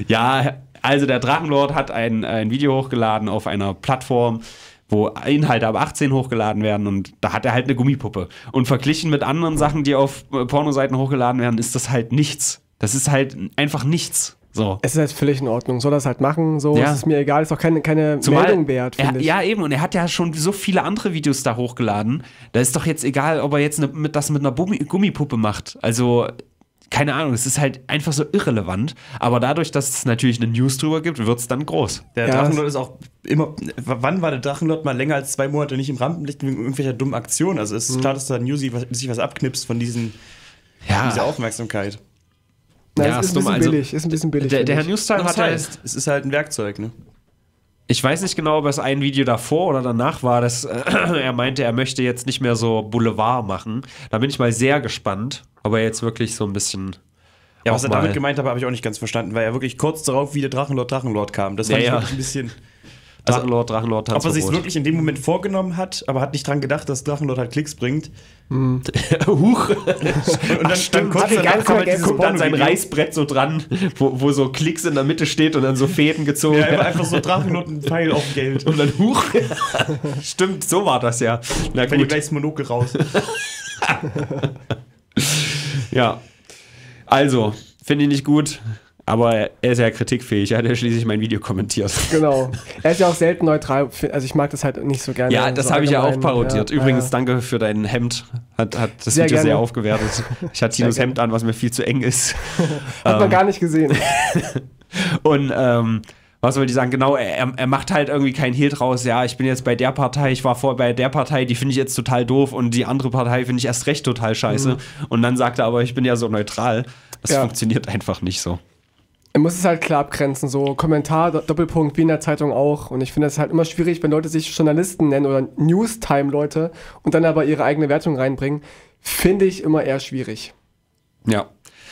Ja, also der Drachenlord hat ein, ein Video hochgeladen auf einer Plattform, wo Inhalte ab 18 hochgeladen werden und da hat er halt eine Gummipuppe. Und verglichen mit anderen Sachen, die auf äh, Pornoseiten hochgeladen werden, ist das halt nichts. Das ist halt einfach nichts. So. Es ist halt völlig in Ordnung. Soll das halt machen, so Ja. ist es mir egal, ist auch keine, keine Zumal Meldung wert, er, ich. Ja, eben. Und er hat ja schon so viele andere Videos da hochgeladen. Da ist doch jetzt egal, ob er jetzt eine, mit, das mit einer Gummi, Gummipuppe macht. Also, keine Ahnung, es ist halt einfach so irrelevant. Aber dadurch, dass es natürlich eine News drüber gibt, wird es dann groß. Der Ja, Drachenlord ist auch immer. Wann war der Drachenlord mal länger als zwei Monate nicht im Rampenlicht wegen irgendwelcher dummen Aktionen? Also es ist klar, dass da Newsy was, sich was abknipst von diesen, Ja, dieser Aufmerksamkeit. Na, Ja, es ist ist ein dumm, bisschen also- billig, ist ein bisschen billig. der, der Herr. Newstime hat halt, heißt, es ist halt ein Werkzeug, ne? Ich weiß nicht genau, ob es ein Video davor oder danach war, dass äh, [CLEARS THROAT] er meinte, er möchte jetzt nicht mehr so Boulevard machen. Da bin ich mal sehr gespannt, ob er jetzt wirklich so ein bisschen. Ja, was er damit gemeint hat, habe ich auch nicht ganz verstanden, weil er wirklich kurz darauf wie der Drachenlord Drachenlord kam. Das fand Ja, ja. ein bisschen. Also, Drachenlord, Drachenlord, ob er sich wirklich in dem Moment vorgenommen hat, aber hat nicht dran gedacht, dass Drachenlord halt Klicks bringt. [LAUGHS] Huch. Und dann, dann kurz danach Zeit halt dieses an sein. Reißbrett so dran, wo, wo so Klicks in der Mitte steht und dann so Fäden gezogen Ja, er werden. einfach so Drachenlord und ein Pfeil auf Geld. Und dann huch. [LAUGHS] Stimmt, so war das ja. Na gut. gleich das Monokel raus. [LAUGHS] Ja. Also, finde ich nicht gut, aber er ist ja kritikfähig. Er hat ja schließlich mein Video kommentiert. Genau. [LAUGHS] Er ist ja auch selten neutral. Also ich mag das halt nicht so gerne. Ja, das so habe ich ja auch parodiert. Ja, Übrigens, ja. danke für dein Hemd. Hat, hat das Sehr Video sehr gerne. aufgewertet. [LAUGHS] Ich hatte Tinos. Hemd an, was mir viel zu eng ist. [LAUGHS] Hat man Ähm, gar nicht gesehen. Und ähm, was wollte ich sagen? Genau, er, er macht halt irgendwie kein Hehl draus. Ja, ich bin jetzt bei der Partei, ich war vorher bei der Partei, die finde ich jetzt total doof und die andere Partei finde ich erst recht total scheiße. Und dann sagt er aber, ich bin ja so neutral. Das Mhm. Ja. funktioniert einfach nicht so. Er muss es halt klar abgrenzen, so Kommentar, Do- Doppelpunkt, wie in der Zeitung auch. Und ich finde es halt immer schwierig, wenn Leute sich Journalisten nennen oder Newstime-Leute und dann aber ihre eigene Wertung reinbringen. Finde ich immer eher schwierig. Ja.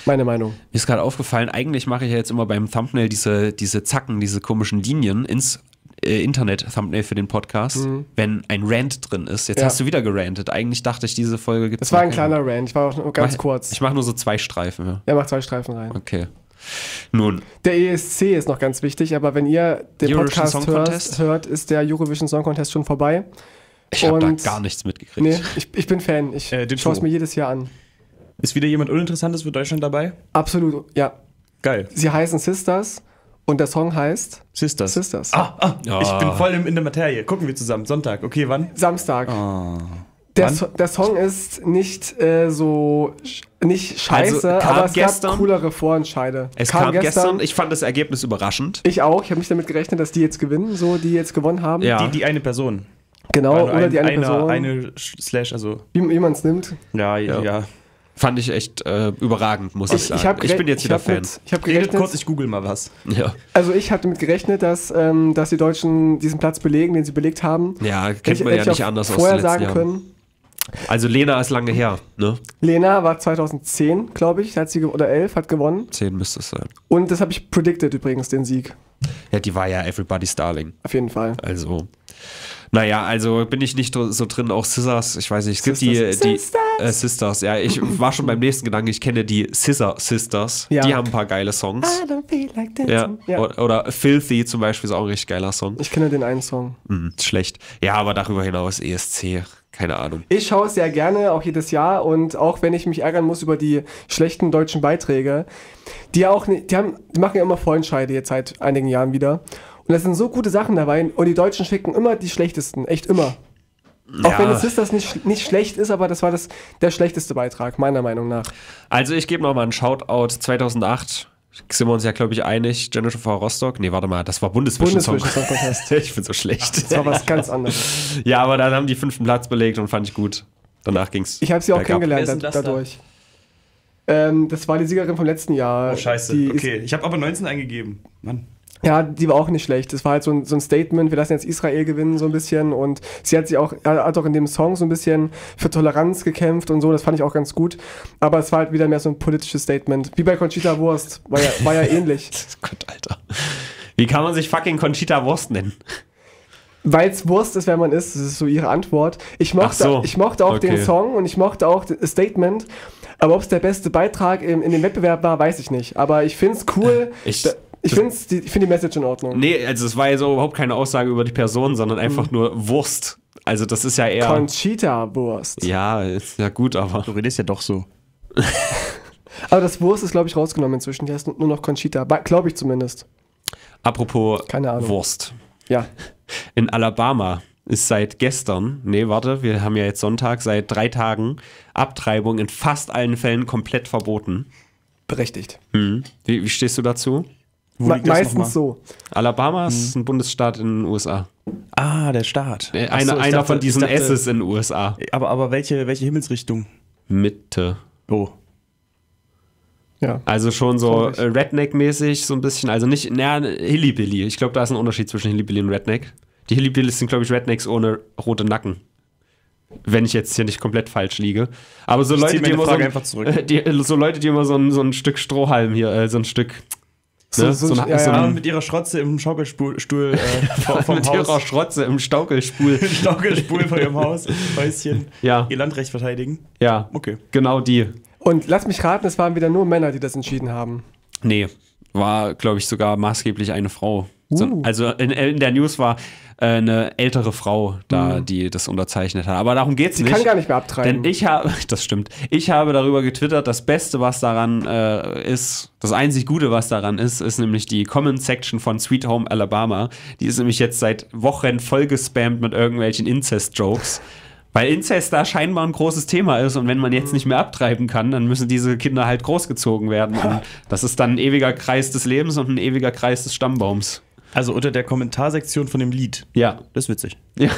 Meine Meinung. Mir ist gerade aufgefallen, eigentlich mache ich ja jetzt immer beim Thumbnail diese, diese Zacken, diese komischen Linien ins äh, Internet-Thumbnail für den Podcast, wenn ein Rant drin ist. Jetzt Mhm. Ja. hast du wieder gerantet. Eigentlich dachte ich, diese Folge gibt Das war ein kleiner Rant, ich war auch nur ganz Mach- kurz. Ich mache nur so zwei Streifen. Ja. Er macht zwei Streifen rein. Okay. Nun, Der ESC ist noch ganz wichtig, aber wenn ihr den Eurovision Podcast Song hört, hört, ist der Eurovision Song Contest schon vorbei. ich habe da Und- gar nichts mitgekriegt. Nee, ich, ich bin Fan. Ich Äh, schaue es mir jedes Jahr an. Ist wieder jemand Uninteressantes für Deutschland dabei? Absolut, ja. Geil. Sie heißen Sisters und der Song heißt Sisters. Sisters. Ah, ah, Ja. ich bin voll im, in der Materie. Gucken wir zusammen. Sonntag. Okay, wann? Samstag. Ah. Der, so der Song ist nicht äh, so nicht scheiße, Also, kam aber es gestern- gab coolere Vorentscheide. Es kam, gestern, ich fand das Ergebnis überraschend. ich auch. Ich habe mich damit gerechnet, dass die jetzt gewinnen, so die jetzt gewonnen haben. Ja. Die, die eine Person. Genau, oder ein, die eine eine, Person, eine Slash, also wie, wie man es nimmt. ja, ja. Ja. Fand ich echt äh, überragend, muss ich, Ich, sagen. ich, ich bin jetzt wieder Fan. Mit, ich habe Redet gerechnet, kurz, ich google mal was. Ja. also ich habe damit gerechnet, dass, ähm, dass die Deutschen diesen Platz belegen, den sie belegt haben. ja, kennt Hätte man ja ich nicht anders aus vorher den letzten sagen Jahren. können. Also Lena ist lange her, ne? Lena war 2010, glaube ich, hat sie oder 11 hat gewonnen. Zehn müsste es sein. Und das habe ich predicted übrigens, den Sieg. Ja, die war ja Everybody's Darling. Auf jeden Fall. Also, naja, also bin ich nicht so drin. Auch Scissors, ich weiß nicht, es gibt die, Sisters. die Sisters. Äh, Sisters. Ja, ich war schon beim nächsten Gedanken, ich kenne die Scissor Sisters. Ja. Die haben ein paar geile Songs. don't feel like Ja. ja. O- Oder Filthy zum Beispiel ist auch ein richtig geiler Song. Ich kenne den einen Song. Hm, schlecht. Ja, aber darüber hinaus ESC, keine Ahnung. Ich schaue es sehr gerne, auch jedes Jahr. Und auch wenn ich mich ärgern muss über die schlechten deutschen Beiträge, die ja auch, die, haben, die machen ja immer Vorentscheide jetzt seit einigen Jahren wieder. Und da sind so gute Sachen dabei. Und die Deutschen schicken immer die schlechtesten, echt immer. Auch Ja. wenn es ist, das nicht, nicht schlecht ist, aber das war das, der schlechteste Beitrag, meiner Meinung nach. Also ich gebe nochmal einen Shoutout. 2008 sind wir uns ja, glaube ich, einig. Jennifer Rostock. Nee, warte mal, das war. Bundesvision Song Contest. [LAUGHS] ich bin so schlecht. Das war was ganz anderes. Ja, aber dann haben die fünften Platz belegt und fand ich gut. Danach ging's. Ich habe sie auch kennengelernt da, dadurch. Ähm, das war die Siegerin vom letzten Jahr. Oh, scheiße. Okay, ich habe aber 19 eingegeben. Mann. Ja, die war auch nicht schlecht. Das war halt so ein, so ein Statement, wir lassen jetzt Israel gewinnen, so ein bisschen. Und sie hat sich auch, hat auch in dem Song so ein bisschen für Toleranz gekämpft und so. Das fand ich auch ganz gut. Aber es war halt wieder mehr so ein politisches Statement. Wie bei Conchita Wurst. War ja, war ja [LAUGHS] ähnlich. Gott, Alter. Wie kann man sich fucking Conchita Wurst nennen? Weil es Wurst ist, wer man ist. Das ist so ihre Antwort. Ich mochte, so. ich mochte auch Okay. den Song und ich mochte auch das Statement. Aber ob es der beste Beitrag im, in dem Wettbewerb war, weiß ich nicht. Aber ich finde es cool. Ich- Da- ich finde die, find die Message in Ordnung. Nee, also es war ja so überhaupt keine Aussage über die Person, sondern einfach nur Wurst. Also das ist ja eher. Conchita Wurst. ja, ist ja gut, aber. Du redest ja doch so. [LAUGHS] Aber das Wurst ist, glaube ich, rausgenommen inzwischen. Die heißt nur noch Conchita. Glaube ich zumindest. Apropos Keine Ahnung. Wurst. Ja. [LAUGHS] In Alabama ist seit gestern, nee, warte, wir haben ja jetzt Sonntag, seit drei Tagen Abtreibung in fast allen Fällen komplett verboten. Berechtigt. Hm. Wie, wie stehst du dazu? Wo Me meistens so. Alabama ist ein Bundesstaat in den USA. Ah, der Staat. Äh, Ach Einer, so, einer dachte- von diesen dachte- S's in den USA. Aber, aber welche, welche Himmelsrichtung? Mitte. Oh. Ja. Also schon so äh, Redneck-mäßig, so ein bisschen. Also nicht, naja, Hillybilly. Ich glaube, da ist ein Unterschied zwischen Hillybilly und Redneck. Die Hillybillys sind, glaube ich, Rednecks ohne rote Nacken. Wenn ich jetzt hier nicht komplett falsch liege. Aber so Leute, die so ein, [LAUGHS] die, so Leute, die immer so ein, so ein Stück Strohhalm hier, äh, so ein Stück. So, ne? so, So ja, so ja. Mit ihrer Schrotze im Schaukelstuhl Stuhl, äh, vom, [LAUGHS] vom mit ihrer Haus. Schrotze im Staukelspul. [LAUGHS] Schaukelstuhl vor ihrem Haus. Häuschen. ja, Ihr Landrecht verteidigen. ja. Okay. Genau die. Und lass mich raten, es waren wieder nur Männer, die das entschieden haben. Nee, war, glaube ich, sogar maßgeblich eine Frau. So, Uh. also in, in der News war äh, eine ältere Frau da, die das unterzeichnet hat. Aber darum geht's Sie nicht. kann gar nicht mehr abtreiben. Denn ich habe, [LAUGHS] das stimmt, ich habe darüber getwittert, das Beste, was daran äh, ist, das einzig Gute, was daran ist, ist nämlich die Comment-Section von Sweet Home Alabama. Die ist nämlich jetzt seit Wochen voll gespammt mit irgendwelchen Incest-Jokes. Weil Inzest da scheinbar ein großes Thema ist und wenn man jetzt nicht mehr abtreiben kann, dann müssen diese Kinder halt großgezogen werden. Und [LAUGHS] das ist dann ein ewiger Kreis des Lebens und ein ewiger Kreis des Stammbaums. Also unter der Kommentarsektion von dem Lied. Ja, Das ist witzig. ja.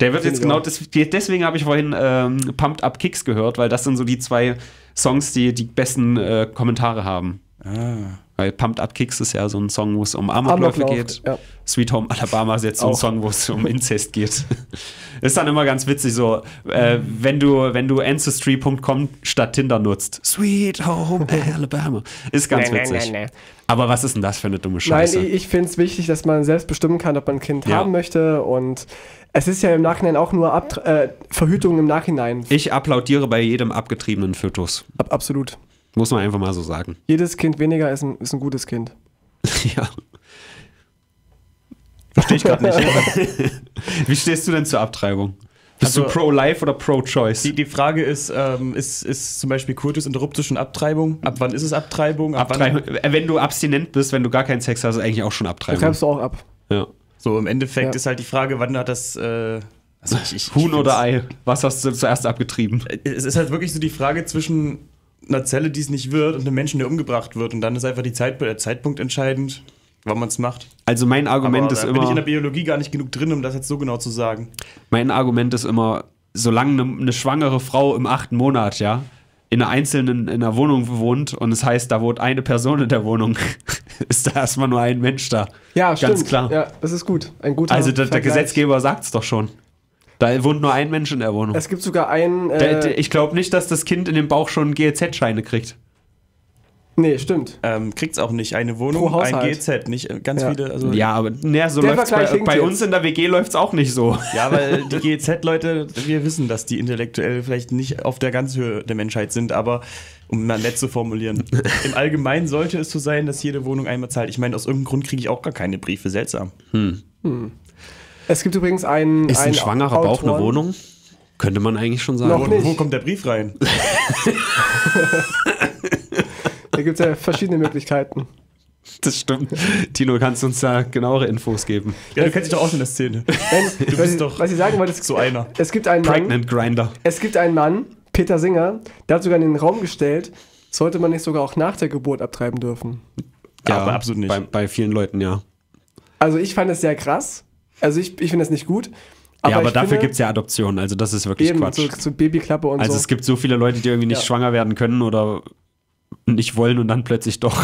Der wird jetzt genau, des, deswegen habe ich vorhin ähm, Pumped Up Kicks gehört, weil das sind so die zwei Songs, die die besten äh, Kommentare haben. Ah. Weil Pumped Up Kicks ist ja so ein Song, wo es um Amokläufe geht. ja. Sweet Home Alabama ist jetzt so ein. Song, wo es um Inzest geht. [LAUGHS] ist dann immer ganz witzig so, äh, wenn du, wenn du Ancestry.com statt Tinder nutzt. Sweet Home [LAUGHS] Alabama. Ist ganz Nee, nee, witzig. nee, nee. Aber was ist denn das für eine dumme Nein, Scheiße? ich, ich finde es wichtig, dass man selbst bestimmen kann, ob man ein Kind Ja. haben möchte. Und es ist ja im Nachhinein auch nur Abtra äh, Verhütung im Nachhinein. ich applaudiere bei jedem abgetriebenen Fötus. Ab, absolut. Muss man einfach mal so sagen. Jedes Kind weniger ist ein, ist ein gutes Kind. [LAUGHS] ja. Verstehe ich gerade nicht. [LAUGHS] Wie stehst du denn zur Abtreibung? Bist Also- du pro-life oder pro-choice? Die, die Frage ist, ähm, ist, ist zum Beispiel Kultus interruptus schon Abtreibung? Ab wann ist es Abtreibung? Ab Abtreibung, äh, wenn du abstinent bist, wenn du gar keinen Sex hast, ist eigentlich auch schon Abtreibung. treibst du auch ab. Ja. So, im Endeffekt Ja. ist halt die Frage, wann hat das. Äh, also ich, ich, Huhn ich oder Ei? Was hast du zuerst abgetrieben? Es ist halt wirklich so die Frage zwischen einer Zelle, die es nicht wird, und einem Menschen, der umgebracht wird. Und dann ist einfach die Zeit, der Zeitpunkt entscheidend. Warum man es macht. Also mein Argument Aber ist da bin ich in immer, der Biologie gar nicht genug drin, um das jetzt so genau zu sagen. mein Argument ist immer, solange eine, eine schwangere Frau im achten Monat, ja, in einer einzelnen, in einer Wohnung wohnt und es heißt, da wohnt eine Person in der Wohnung, [LAUGHS] ist da erstmal nur ein Mensch da. Ja, Ganz stimmt. klar. Ja, das ist gut. Ein guter Also der, der. Gesetzgeber sagt es doch schon. Da wohnt nur ein Mensch in der Wohnung. Es gibt sogar einen. Äh, der, ich glaube nicht, dass das Kind in dem Bauch schon GEZ-Scheine kriegt. nee, stimmt. Ähm, kriegt's auch nicht. Eine Wohnung, Pro ein. GZ, nicht äh, ganz Ja. viele. Also, Ja, aber naja, so Der läuft's Vergleich bei, bei uns in der WG läuft es auch nicht so. Ja, weil [LAUGHS] die GEZ-Leute, wir wissen, dass die intellektuell vielleicht nicht auf der Ganzhöhe der Menschheit sind, aber um mal nett zu formulieren. [LAUGHS] Im Allgemeinen sollte es so sein, dass jede Wohnung einmal zahlt. Ich meine, aus irgendeinem Grund kriege ich auch gar keine Briefe. Seltsam. Es gibt übrigens einen. Ist ein einen schwangerer Bauch eine Autoren- Wohnung? Könnte man eigentlich schon sagen. Noch Wo, nicht. wo kommt der Brief rein? [LAUGHS] Da gibt es ja verschiedene Möglichkeiten. Das stimmt. Tino, kannst du uns da genauere Infos geben? Ja, du kennst dich doch aus in der Szene. Wenn, bist was, ich, doch was ich sagen wollte, es, so einer. es gibt einen Mann, Pregnant Grinder. es gibt einen Mann, Peter Singer, der hat sogar in den Raum gestellt, sollte man nicht sogar auch nach der Geburt abtreiben dürfen. Ja, aber absolut nicht. Bei, bei vielen Leuten, ja. Also ich fand es sehr krass. Also ich, ich finde es nicht gut. ja, aber dafür gibt es ja Adoptionen. Also das ist wirklich eben Quatsch. so, so Babyklappe und also so. es gibt so viele Leute, die irgendwie nicht Ja. schwanger werden können oder nicht wollen und dann plötzlich doch.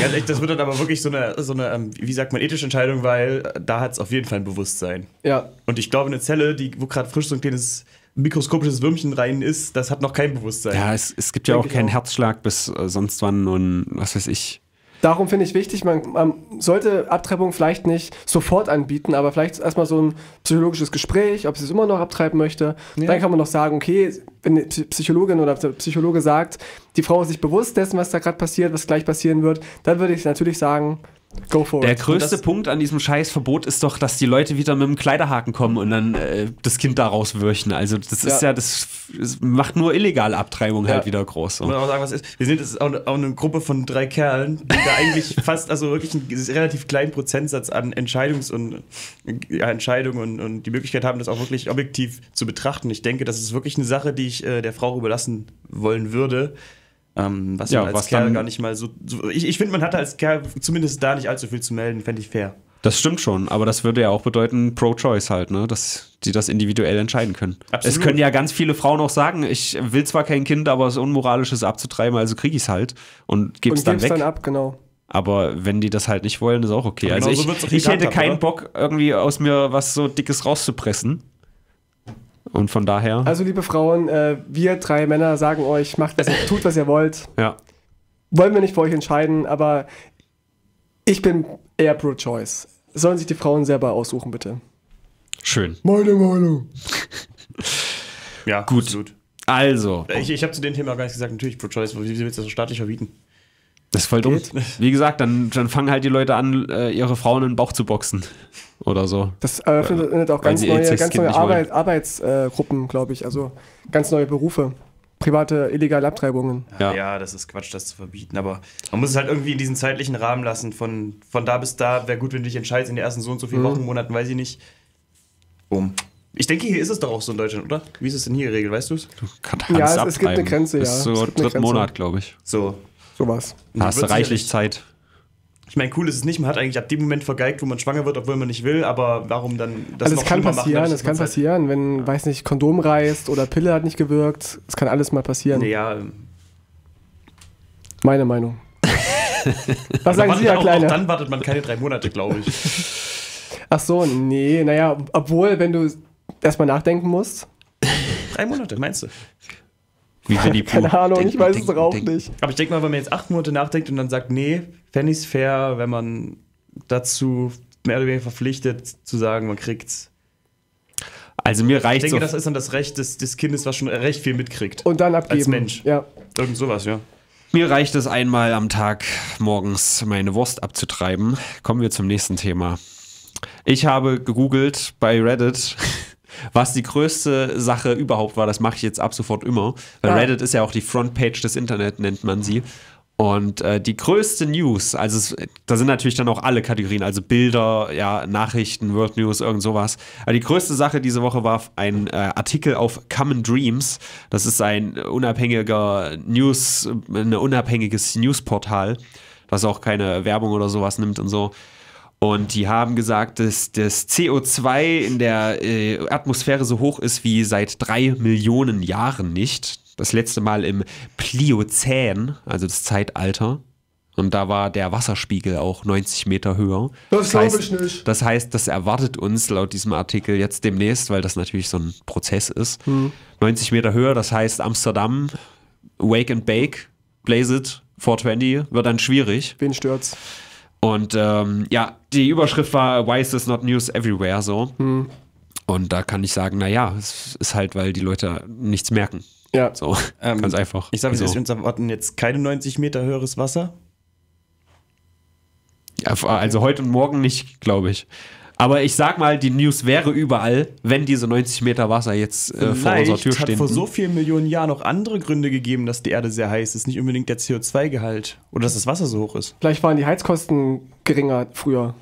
Ja, Ganz das wird dann aber wirklich so eine, so eine ähm, wie sagt man, ethische Entscheidung, weil äh, da hat es auf jeden Fall ein Bewusstsein. ja, Und ich glaube, eine Zelle, die, wo gerade frisch so ein kleines mikroskopisches Würmchen rein ist, das hat noch kein Bewusstsein. Ja, es, es gibt ja auch Denke ich keinen auch. Herzschlag bis äh, sonst wann und was weiß ich. Darum finde ich wichtig, man, man sollte Abtreibung vielleicht nicht sofort anbieten, aber vielleicht erstmal so ein psychologisches Gespräch, ob sie es immer noch abtreiben möchte. Dann kann man noch sagen, okay, wenn die Psy- Psychologin oder der Psychologe sagt, die Frau ist sich bewusst dessen, was da gerade passiert, was gleich passieren wird, dann würde ich natürlich sagen, go for Der it. größte Punkt an diesem Scheißverbot ist doch, dass die Leute wieder mit dem Kleiderhaken kommen und dann äh, das Kind da rauswürchen. Also das ist Ja. ja, das, das macht nur illegale Abtreibung halt Ja. wieder groß. Ich muss So. auch sagen, was ist. Wir sind jetzt auch, auch eine Gruppe von drei Kerlen, die da eigentlich [LAUGHS] fast, also wirklich einen relativ kleinen Prozentsatz an Entscheidungs- und ja, Entscheidungen und, und die Möglichkeit haben, das auch wirklich objektiv zu betrachten. Ich denke, das ist wirklich eine Sache, die ich äh, der Frau überlassen wollen würde. Ähm, was Ja, man als was Kerl dann- gar nicht mal so. so ich ich finde, man hatte als Kerl zumindest da nicht allzu viel zu melden, fände ich fair. Das stimmt schon, aber das würde ja auch bedeuten Pro-Choice halt, ne? dass die das individuell entscheiden können. Absolut. Es können ja ganz viele Frauen auch sagen, ich will zwar kein Kind, aber es ist unmoralisch, es abzutreiben, also kriege ich es halt und gebe es Und dann weg. dann ab, genau. Aber wenn die das halt nicht wollen, ist auch okay. Aber Also genau so ich, auch ich hätte keinen oder? Bock, irgendwie aus mir was so Dickes rauszupressen. Und von daher, Also liebe Frauen, äh, wir drei Männer sagen euch, macht was ihr, [LAUGHS] tut, was ihr wollt. ja. Wollen wir nicht für euch entscheiden, aber ich bin eher pro-choice. Sollen sich die Frauen selber aussuchen, bitte. Schön. Meine Meinung. [LAUGHS] Ja, Gut. absolut. Also, Ich, ich habe zu dem Thema gar nicht gesagt, natürlich Pro-Choice, wie willst du das so staatlich verbieten? Das ist voll dumm. Wie gesagt, dann, dann fangen halt die Leute an, äh, ihre Frauen in den Bauch zu boxen. Oder so. Das eröffnet auch Weil ganz neue, ganz neue. Arbeit, Arbeitsgruppen, glaube ich. Also ganz neue Berufe. Private illegale Abtreibungen. Ja. Ja. das ist Quatsch, das zu verbieten. Aber man muss es halt irgendwie in diesen zeitlichen Rahmen lassen. Von, von da bis da wäre gut, wenn du dich entscheidest in den ersten so und so vielen Wochen, Monaten, weiß ich nicht. Boom. Ich denke, hier ist es doch auch so in Deutschland, oder? Wie ist es denn hier geregelt, weißt du es? Kannst Ja, es- es gibt eine Grenze, Bis ja. so Es gibt eine dritten. Monat, glaube ich. So. Sowas. Da hast du reichlich Zeit. Ich meine, cool ist es nicht. Man hat eigentlich ab dem Moment vergeigt, wo man schwanger wird, obwohl man nicht will. Aber warum dann das Also noch es kann machen, passieren, dadurch, es kann passieren, wenn, weiß nicht, Kondom reißt oder Pille hat nicht gewirkt. Es kann alles mal passieren. Ja, ähm, Meine Meinung. [LAUGHS] Was sagen Sie, Herr auch, auch Kleine? dann wartet man keine drei Monate, glaube ich. Ach so, nee, naja, obwohl, wenn du erstmal nachdenken musst. drei Monate, meinst du? Wie Winnie Pooh. Keine Ahnung, ich Denken, weiß es denken, auch denken. nicht. Aber ich denke mal, wenn man jetzt acht Monate nachdenkt und dann sagt, nee, fände ich es fair, wenn man dazu mehr oder weniger verpflichtet zu sagen, man kriegt's. Also mir Ich reicht denke, so. das ist dann das Recht des, des Kindes, was schon recht viel mitkriegt. Und dann abgeben. Als Mensch. Ja. Irgend sowas, ja. Mir reicht es einmal am Tag morgens meine Wurst abzutreiben. Kommen wir zum nächsten Thema. Ich habe gegoogelt bei Reddit, [LAUGHS] was die größte Sache überhaupt war. Das mache ich jetzt ab sofort immer. Weil Ah. Reddit ist ja auch die Frontpage des Internet, nennt man sie. Und äh, die größte News, also es, da sind natürlich dann auch alle Kategorien, also Bilder, ja, Nachrichten, World News, irgend sowas. Aber die größte Sache diese Woche war ein äh, Artikel auf Common Dreams. Das ist ein unabhängiger News, ein unabhängiges Newsportal, was auch keine Werbung oder sowas nimmt und so. Und die haben gesagt, dass das CO2 in der äh, Atmosphäre so hoch ist wie seit drei Millionen Jahren nicht. Das letzte Mal im Pliozän, also das Zeitalter. Und da war der Wasserspiegel auch 90 Meter höher. Das glaub heißt, ich nicht. Das heißt, das erwartet uns laut diesem Artikel jetzt demnächst, weil das natürlich so ein Prozess ist. 90 Meter höher, das heißt Amsterdam, Wake and Bake, Blaze It, 420, wird dann schwierig. Wen stört's? Und ähm, ja, die Überschrift war Why is this not news everywhere so. Und da kann ich sagen, naja, es ist halt, weil die Leute nichts merken. Ja. So, [LAUGHS] Ähm, ganz einfach. Ich sage, so. wir uns erwarten jetzt keine 90 Meter höheres Wasser. Ja, also heute und morgen nicht, glaube ich. Aber ich sag mal, die News wäre überall, wenn diese 90 Meter Wasser jetzt äh, vor unserer Tür hat stehen. vor so vielen Millionen Jahren noch andere Gründe gegeben, dass die Erde sehr heiß ist. Nicht unbedingt der CO2-Gehalt oder dass das Wasser so hoch ist. Vielleicht waren die Heizkosten geringer früher.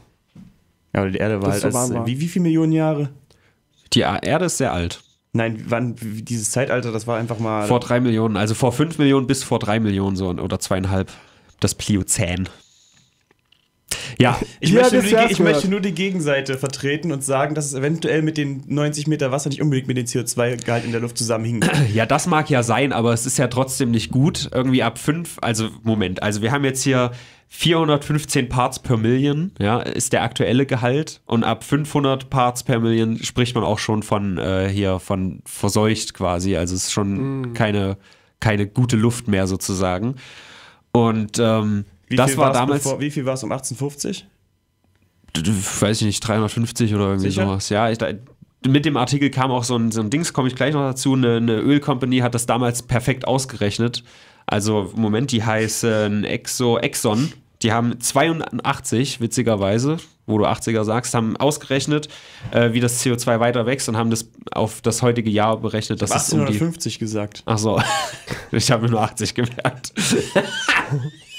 Ja, aber die Erde war halt es so als, war. wie, wie viele Millionen Jahre? Die Erde ist sehr alt. Nein, wann, dieses Zeitalter, das war einfach mal. Vor drei Millionen, also vor fünf Millionen bis vor drei Millionen so oder zweieinhalb. Das Pliozän. Ja, ich, Ja, möchte nur die, ich möchte nur die Gegenseite vertreten und sagen, dass es eventuell mit den 90 Meter Wasser nicht unbedingt mit dem CO2-Gehalt in der Luft zusammenhing. [CLEARS THROAT] Ja, das mag ja sein, aber es ist ja trotzdem nicht gut. Irgendwie ab 5, also Moment, also wir haben jetzt hier 415 Parts per Million, ja, ist der aktuelle Gehalt. Und ab 500 Parts per Million spricht man auch schon von äh, hier, von verseucht quasi. Also es ist schon keine, keine gute Luft mehr sozusagen. Und ähm, Wie das viel war damals, Bevor, wie viel war es um 1850? d- d- weiß ich nicht, 350 oder irgendwie Sicher? sowas. Ja, ich, da, mit dem Artikel kam auch so ein, so ein Dings, komme ich gleich noch dazu. Eine, eine Ölcompany hat das damals perfekt ausgerechnet. Also im Moment, die heißen Exo, Exxon. Die haben 82, witzigerweise, wo du 80er sagst, haben ausgerechnet, äh, wie das CO2 weiter wächst und haben das auf das heutige Jahr berechnet. Das ist um die 1850 gesagt. Ach so, [LAUGHS] ich habe nur 80 gemerkt. [LAUGHS]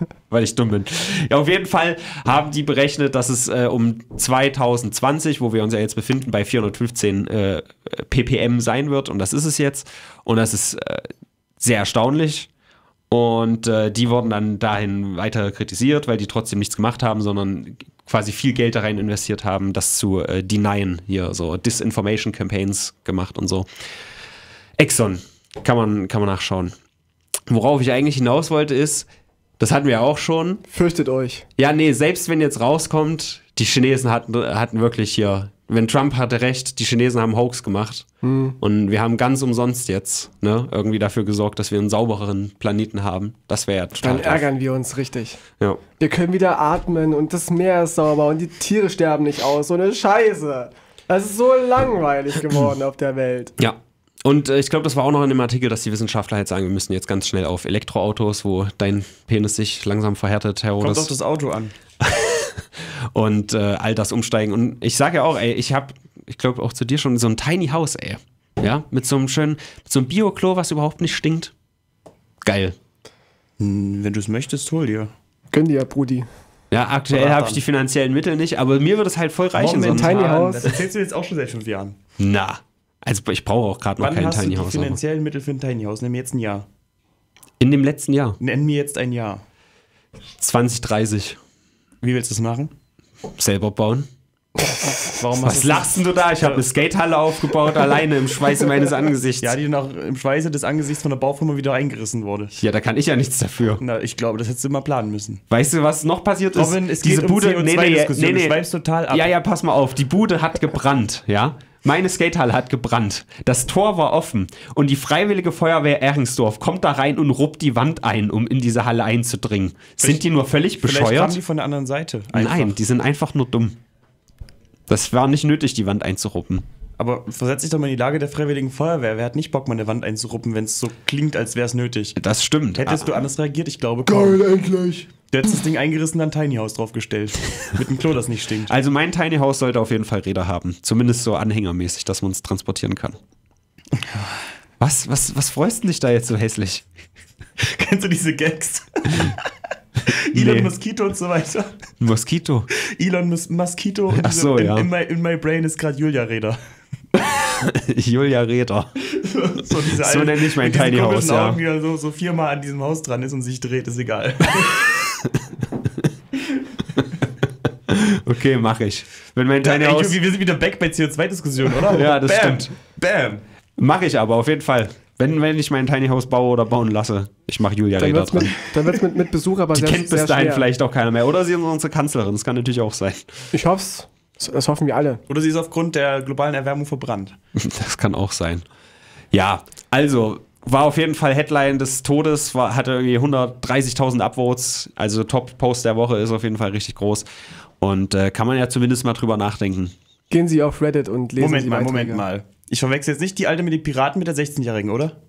[LAUGHS] Weil ich dumm bin. Ja, auf jeden Fall haben die berechnet, dass es äh, um 2020, wo wir uns ja jetzt befinden, bei 415 äh, ppm sein wird. Und das ist es jetzt. Und das ist äh, sehr erstaunlich. Und äh, die wurden dann dahin weiter kritisiert, weil die trotzdem nichts gemacht haben, sondern quasi viel Geld da rein investiert haben, das zu äh, denyen hier, so Disinformation Campaigns gemacht und so. Exxon, kann man, kann man nachschauen. Worauf ich eigentlich hinaus wollte ist, das hatten wir ja auch schon. Fürchtet euch. Ja, nee, selbst wenn jetzt rauskommt, die Chinesen hatten, hatten wirklich hier, wenn Trump hatte recht, die Chinesen haben Hoax gemacht. Und wir haben ganz umsonst jetzt ne, irgendwie dafür gesorgt, dass wir einen saubereren Planeten haben. Das wäre ja total Dann ärgern wir uns richtig. Ja. Wir können wieder atmen und das Meer ist sauber und die Tiere sterben nicht aus. So eine Scheiße. Das ist so langweilig geworden [CLEARS THROAT] auf der Welt. Ja. Und äh, ich glaube, das war auch noch in dem Artikel, dass die Wissenschaftler halt sagen, wir müssen jetzt ganz schnell auf Elektroautos, wo dein Penis sich langsam verhärtet, Kommt Herodes. auf das Auto an. [LAUGHS] und äh, all das umsteigen. Und ich sage ja auch, ey, ich habe, ich glaube auch zu dir schon so ein Tiny House, ey. Ja, mit so einem schönen, mit so einem Bio-Klo, was überhaupt nicht stinkt. Geil. Hm, Wenn du es möchtest, hol dir. Gönn dir, Brudi. Ja, aktuell habe ich die finanziellen Mittel nicht, aber mir wird es halt voll reichen. Moment, sonst- Tiny House. Das erzählst du jetzt auch schon seit fünf Jahren. Na, also ich brauche auch gerade noch Wann kein hast Tiny du die House. Aber. finanziellen Mittel für ein Tiny House? Nenn mir jetzt ein Jahr. In dem letzten Jahr, Nenn mir jetzt ein Jahr. 2030, Wie willst du es machen? selber bauen. Warum Was du lachst denn du da? Ich habe eine Skatehalle aufgebaut, alleine im Schweiße meines Angesichts. Ja, die auch im Schweiße des Angesichts von der Baufirma wieder eingerissen wurde. ja, da kann ich ja nichts dafür. Na, ich glaube, das hättest du mal planen müssen. Weißt du, was noch passiert ist? Robin, es geht um CO2-Diskussion. Du schweifst total ab. Ja, ja, pass mal auf. Die Bude hat gebrannt, ja. Meine Skatehalle hat gebrannt. Das Tor war offen und die Freiwillige Feuerwehr Ehringsdorf kommt da rein und ruppt die Wand ein, um in diese Halle einzudringen. Sind die nur völlig Vielleicht kamen bescheuert? die von der anderen Seite. Einfach. Nein, die sind einfach nur dumm. Das war nicht nötig, die Wand einzuruppen. Aber versetz dich doch mal in die Lage der Freiwilligen Feuerwehr. Wer hat nicht Bock, mal eine Wand einzuruppen, wenn es so klingt, als wäre es nötig? Das stimmt. Hättest du anders reagiert? Ich glaube, Geil, endlich. Du hättest das Ding eingerissen, dann Tiny House draufgestellt. Mit einem Klo, das nicht stinkt. Also mein Tiny House sollte auf jeden Fall Räder haben. Zumindest so anhängermäßig, dass man es transportieren kann. Was, was, was freust du dich da jetzt so hässlich? Kennst du diese Gags? [LAUGHS] Elon Nee. Mosquito und so weiter. Ein Moskito. Elon Mosquito und Ach so, in, ja. in, my, in my brain ist gerade Julia Räder. [LAUGHS] Julia Räder. So, diese So nenne ich mein Tiny House, ja. Augen, die so, so viermal an diesem Haus dran ist und sich dreht, ist egal. [LAUGHS] Okay, mache ich. Wenn mein Tiny ey, House. Jubi, wir sind wieder back bei CO2-Diskussion, oder? [LAUGHS] Ja, das Bam. stimmt. Bam. Mache ich aber auf jeden Fall. Wenn, wenn ich mein Tiny House baue oder bauen lasse, ich mache Julia Dann Räder wird es mit, dran. dann wird's mit, mit Besuch aber Die sehr, kennt bis sehr dahin schwer. vielleicht auch keiner mehr. Oder sie ist unsere Kanzlerin, das kann natürlich auch sein. Ich hoffe es. Das hoffen wir alle. Oder sie ist aufgrund der globalen Erwärmung verbrannt. [LAUGHS] Das kann auch sein. Ja, also war auf jeden Fall Headline des Todes, war, hatte irgendwie 130.000 Upvotes. Also Top-Post der Woche ist auf jeden Fall richtig groß. Und äh, kann man ja zumindest mal drüber nachdenken. Gehen Sie auf Reddit und lesen Moment die mal, Beiträge. Moment mal. Ich verwechsel jetzt nicht die Alte mit den Piraten mit der 16-Jährigen, oder?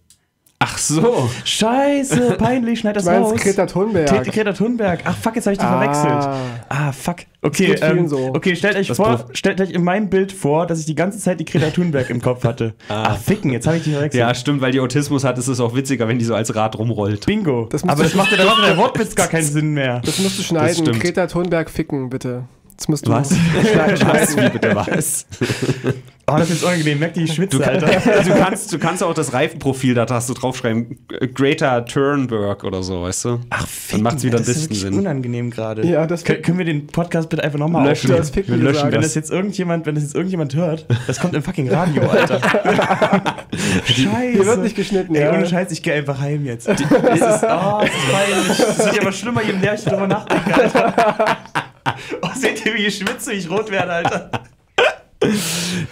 Ach so. Scheiße, peinlich, schneid das Du meinst raus. Greta Thunberg. Greta, Greta Thunberg. Ach fuck, jetzt habe ich die Ah. verwechselt. Ah, fuck. Okay, ähm, so. okay, stellt euch Das vor, stellt euch in meinem Bild vor, dass ich die ganze Zeit die Greta Thunberg im Kopf hatte. Ah, ficken, jetzt habe ich die verwechselt. Ja, stimmt, weil die Autismus hat, ist es auch witziger, wenn die so als Rad rumrollt. Bingo. Das Aber das macht ja, da macht ja der Wortwitz gar keinen Sinn mehr. Das musst du schneiden. Greta Thunberg ficken, bitte. Das musst du Was? schneiden. [LAUGHS] Was? Wie bitte was? [LAUGHS] Oh, das ist unangenehm. Merkt ihr, ich schwitze, Du, kann, Alter. [LAUGHS] du, kannst, du kannst auch das Reifenprofil da hast du draufschreiben, Greta Thunberg oder so, weißt du? Ach, Dann macht's wieder ein das ist bisschen wirklich Sinn. unangenein gerade. Ja, das Kön können wir den Podcast bitte einfach nochmal Löschen. Ficken Wir löschen gesagt. Wenn das. das jetzt irgendjemand, wenn das jetzt irgendjemand hört, das kommt im fucking Radio, Alter. [LAUGHS] Scheiße. Hier wird nicht geschnitten, Ey, ja. ohne Scheiß, ich gehe einfach heim jetzt. Das ist, oh, das ist [LAUGHS] peinlich. Das wird ja immer schlimmer, je mehr ich drüber nachdenke, Alter. Oh, seht ihr, wie ich schwitze, wie ich rot werde, Alter.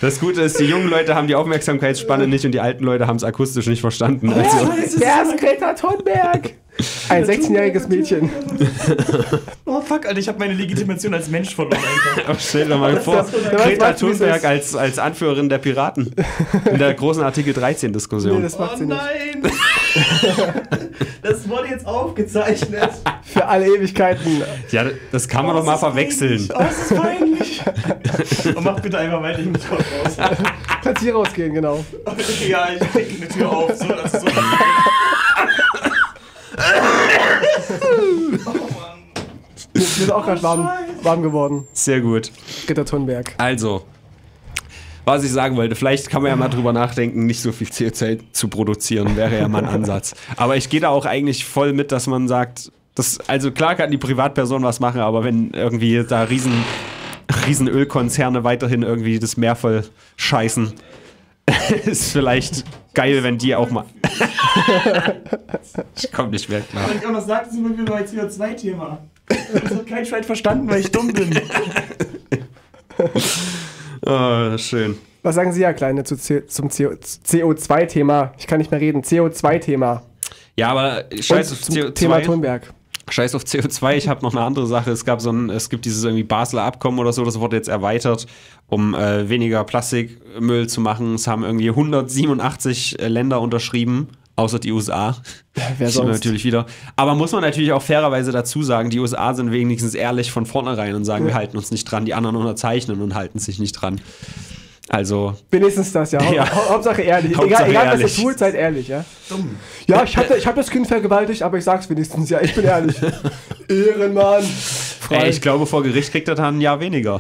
Das Gute ist, die jungen Leute haben die Aufmerksamkeitsspanne nicht und die alten Leute haben es akustisch nicht verstanden. Also, Scheiße, Wer ist Greta Thunberg? Ein 16-jähriges Mädchen. [LAUGHS] Oh, fuck, Alter, ich habe meine Legitimation als Mensch verloren, Alter. aber [LAUGHS] stell dir mal vor, Greta Thunberg als, als Anführerin der Piraten in der großen Artikel 13 Nee, Diskussion. das macht Oh sie nicht. [LAUGHS] Das wurde jetzt aufgezeichnet. Für alle Ewigkeiten. ja, das kann man doch mal verwechseln. Oh, das ist peinlich. [LAUGHS] Und mach bitte einfach weiter, ich muss kurz raus. Kannst hier rausgehen, genau. [LAUGHS] Ja, ich krieg eine Tür auf, so, das ist so. Mir ist auch gerade warm, warm geworden. Sehr gut. Greta Thunberg. Also, was ich sagen wollte, vielleicht kann man ja mal drüber nachdenken, nicht so viel CO2 zu produzieren, wäre ja mal ein [LAUGHS] Ansatz. Aber ich gehe da auch eigentlich voll mit, dass man sagt, das, also klar kann die Privatperson was machen, aber wenn irgendwie da riesen, riesen Ölkonzerne weiterhin irgendwie das Meer voll scheißen, [LAUGHS] ist vielleicht geil, wenn die auch mal. [LAUGHS] ich komm nicht mehr klar. Was ich auch noch sagte, sind wir wieder bei CO2-Thema. Das hat kein Schwein verstanden, weil ich dumm bin. Oh, schön. Was sagen Sie, Herr Kleine, zu C zum CO2-Thema? Ich kann nicht mehr reden. CO2-Thema. Ja, aber scheiß auf zum CO2. Thema Thunberg. Scheiß auf CO2, ich habe noch eine andere Sache. Es gab so ein, es gibt dieses irgendwie Basler Abkommen oder so, das wurde jetzt erweitert, um äh, weniger Plastikmüll zu machen. Es haben irgendwie 187 Länder unterschrieben, außer die USA. [LAUGHS] wer Sieht man sonst? natürlich wieder. Aber muss man natürlich auch fairerweise dazu sagen, die USA sind wenigstens ehrlich von vornherein und sagen, wir halten uns nicht dran. Die anderen unterzeichnen und halten sich nicht dran. Also, Wenigstens das, ja. [LAUGHS] Ja. Hau Hauptsache ehrlich. Hauptsache egal, egal was ehrlich. ihr tut, seid ehrlich, ja. Ja, ich habe ich hab das Kind vergewaltigt, aber ich sag's wenigstens, ja, ich bin ehrlich. [LAUGHS] Ehrenmann. Frei. ey, ich glaube, vor Gericht kriegt er dann ein Jahr weniger.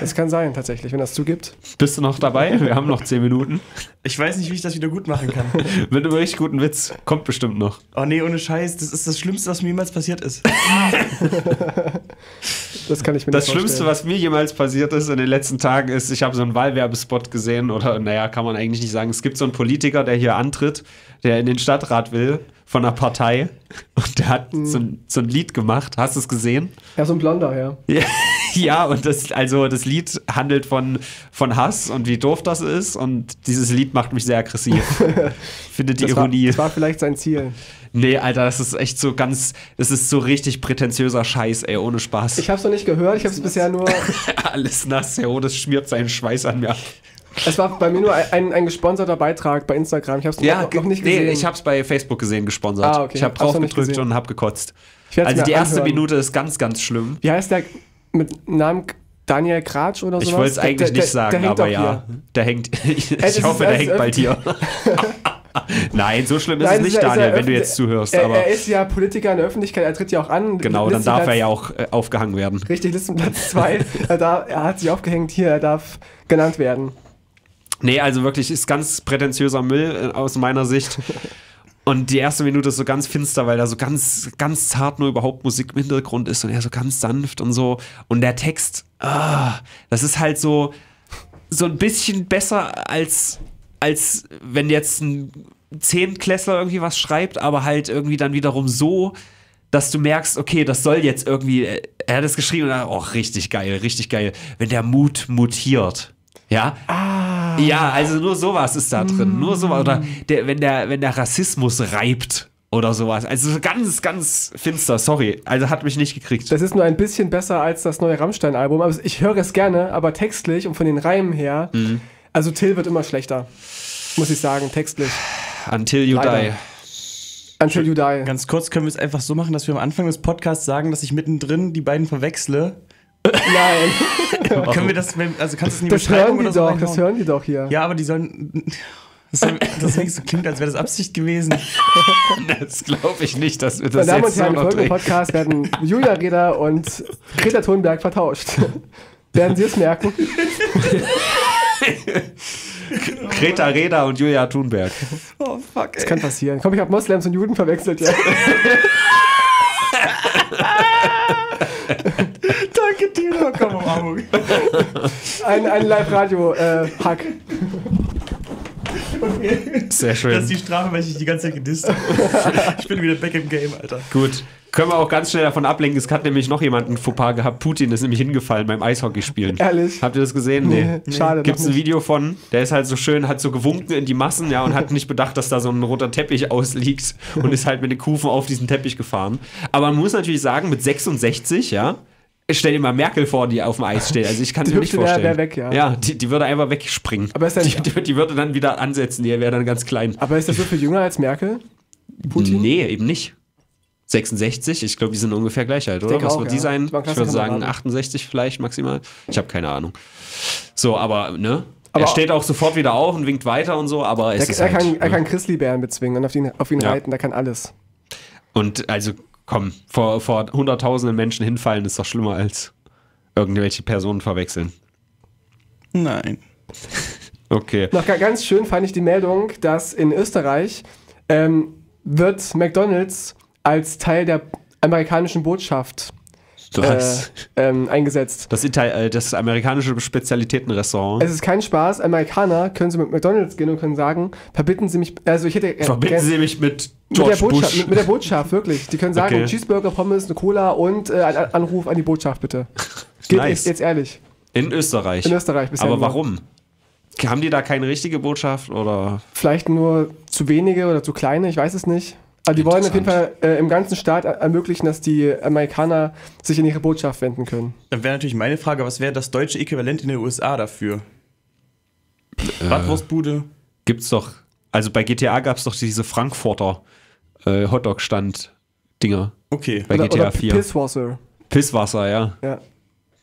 das kann sein, tatsächlich, wenn das zugibt. Bist du noch dabei? Wir haben noch 10 Minuten. Ich weiß nicht, wie ich das wieder gut machen kann. [LAUGHS] Mit einem richtig guten Witz. Kommt bestimmt noch. Oh nee, ohne Scheiß, das ist das Schlimmste, was mir jemals passiert ist. [LAUGHS] Das kann ich mir Das nicht Schlimmste, was mir jemals passiert ist in den letzten Tagen, ist, ich habe so einen Wahlwerbespot gesehen, oder naja, kann man eigentlich nicht sagen. Es gibt so einen Politiker, der hier antritt, der in den Stadtrat will von einer Partei und der hat so, ein, so ein Lied gemacht. Hast du es gesehen? Ja, so ein Blonder, ja. [LAUGHS] Ja, ja, und das, also das Lied handelt von, von Hass und wie doof das ist und dieses Lied macht mich sehr aggressiv. [LAUGHS] Finde die Das war, Ironie. das war vielleicht sein Ziel. nee, Alter, das ist echt so ganz, das ist so richtig prätentiöser Scheiß, ey, ohne Spaß. Ich hab's noch nicht gehört, ich hab's bisher nur. [LAUGHS] Alles nass, ja, oh, das schmiert seinen Schweiß an mir ab. Es war bei mir nur ein, ein gesponserter Beitrag bei Instagram. Ich hab's noch, noch nicht gesehen. Nee, ich hab's bei Facebook gesehen, gesponsert. Ah, okay. Ich habe drauf nicht gedrückt und hab gekotzt. Ich Also die erste anhören. Minute ist ganz, ganz schlimm. Wie heißt der mit Namen Daniel Kratsch oder sowas? Ich wollte es eigentlich der- nicht der- sagen, der hängt aber ja. hier. Der hängt. [LAUGHS] ich ist hoffe, der hängt bald hier. [LAUGHS] Nein, so schlimm ist Nein, es nicht, ist ja- ist ja Daniel, wenn du jetzt zuhörst. Er, er ist ja Politiker in der Öffentlichkeit, er tritt ja auch an. genau, dann darf er ja auch äh, aufgehangen werden. Richtig, Listenplatz 2. [LAUGHS] er, darf- er hat sich aufgehängt hier, er darf genannt werden. Nee, also wirklich ist ganz prätentiöser Müll äh, aus meiner Sicht. [LAUGHS] Und die erste Minute ist so ganz finster, weil da so ganz, ganz zart nur überhaupt Musik im Hintergrund ist und er so ganz sanft und so. Und der Text, ah, das ist halt so, so ein bisschen besser als, als wenn jetzt ein Zehntklässler irgendwie was schreibt, aber halt irgendwie dann wiederum so, dass du merkst, okay, das soll jetzt irgendwie, er hat es geschrieben und dann, oh, richtig geil, richtig geil, wenn der Mut mutiert. Ja? Ah. Ja, also nur sowas ist da drin. Nur sowas. Oder der, wenn, der, wenn der Rassismus reibt oder sowas. Also ganz, ganz finster, sorry. Also hat mich nicht gekriegt. Das ist nur ein bisschen besser als das neue Rammstein-Album. Also ich höre es gerne, aber textlich und von den Reimen her, mhm. also Till wird immer schlechter. Muss ich sagen, textlich. Until you Leider. die. Until you die. Ganz kurz können wir es einfach so machen, dass wir am Anfang des Podcasts sagen, dass ich mittendrin die beiden verwechsle. Nein. [LAUGHS] Können wir das, also kannst du es nie Das hören die doch, das hören die doch hier. Ja, aber die sollen. Das, das so klingt, als wäre das Absicht gewesen. [LAUGHS] das glaube ich nicht, dass wir das Meine Damen und Herren, im folgenden Podcast werden Julia Reda und Greta Thunberg vertauscht. [LAUGHS] werden Sie es merken? Greta Reda und Julia Thunberg. Oh fuck, ey. Das kann passieren. Komm, ich habe Moslems und Juden verwechselt, ja. Dir, komm um Ein, ein Live-Radio-Hack. Äh, okay. Sehr schön. Das ist die Strafe, weil ich dich die ganze Zeit gedisst habe. [LAUGHS] Ich bin wieder back im Game, Alter. Gut. Können wir auch ganz schnell davon ablenken. Es hat nämlich noch jemand ein Fauxpas gehabt. Putin ist nämlich hingefallen beim Eishockeyspielen. Ehrlich? Habt ihr das gesehen? Nee. nee. Schade. Gibt es ein Video von, der ist halt so schön, hat so gewunken in die Massen, ja, und hat nicht bedacht, dass da so ein roter Teppich ausliegt und ist halt mit den Kufen auf diesen Teppich gefahren. Aber man muss natürlich sagen, mit 66, ja, stell dir mal Merkel vor, die auf dem Eis steht. Also ich kann mir nicht vorstellen. Wär, wär weg, ja. ja, die, die würde einfach wegspringen. Aber ist die, die, die, würde dann wieder ansetzen, die wäre dann ganz klein. Aber ist das so viel jünger als Merkel? Putin? Nee, eben nicht. 66, ich glaube, die sind ungefähr gleich alt, oder? Was auch, wird ja. die sein? Ich würde sagen 68 vielleicht maximal. Ich habe keine Ahnung. So, aber, ne? Aber er steht auch sofort wieder auf und winkt weiter und so, aber es er, ist er, halt, kann, er kann Chrisley-Bären bezwingen und auf ihn, auf ihn ja. reiten, der kann alles. Und also, komm, vor, vor hunderttausenden Menschen hinfallen ist doch schlimmer als irgendwelche Personen verwechseln. Nein. [LAUGHS] okay. Noch ganz schön fand ich die Meldung, dass in Österreich ähm, wird McDonalds als Teil der amerikanischen Botschaft äh, ähm, eingesetzt. Das, Ital äh, das amerikanische Spezialitätenrestaurant. Es ist kein Spaß. Amerikaner können Sie mit McDonalds gehen und können sagen, verbitten Sie mich, also ich hätte... Verbinden Sie mich mit George mit der, Bush. Mit, mit, der Botschaft, wirklich. Die können sagen, okay. Cheeseburger, Pommes, eine Cola und äh, ein Anruf an die Botschaft, bitte. Geht nice. jetzt, ehrlich. In Österreich? In Österreich bisher Aber warum? Haben die da keine richtige Botschaft oder? Vielleicht nur zu wenige oder zu kleine, ich weiß es nicht. Aber die wollen auf jeden Fall äh, im ganzen Staat ermöglichen, dass die Amerikaner sich in ihre Botschaft wenden können. Dann wäre natürlich meine Frage, was wäre das deutsche Äquivalent in den USA dafür? Äh, Bratwurstbude? Gibt's doch. Also bei GTA gab es doch diese Frankfurter äh, Hotdog-Stand-Dinger. Okay. Bei oder, GTA oder 4. Pisswasser. Pisswasser, ja. Ja.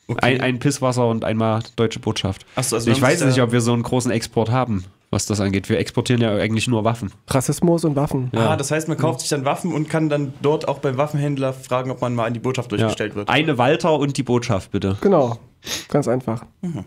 Okay. Ein, ein Pisswasser und einmal deutsche Botschaft. Achso, also ich weiß nicht, ob wir so einen großen Export haben was das angeht. Wir exportieren ja eigentlich nur Waffen. Rassismus und Waffen. Ja. Ah, das heißt, man kauft sich dann Waffen und kann dann dort auch beim Waffenhändler fragen, ob man mal an die Botschaft durchgestellt ja. wird. Eine Walter und die Botschaft, bitte. Genau. Ganz einfach. Mhm.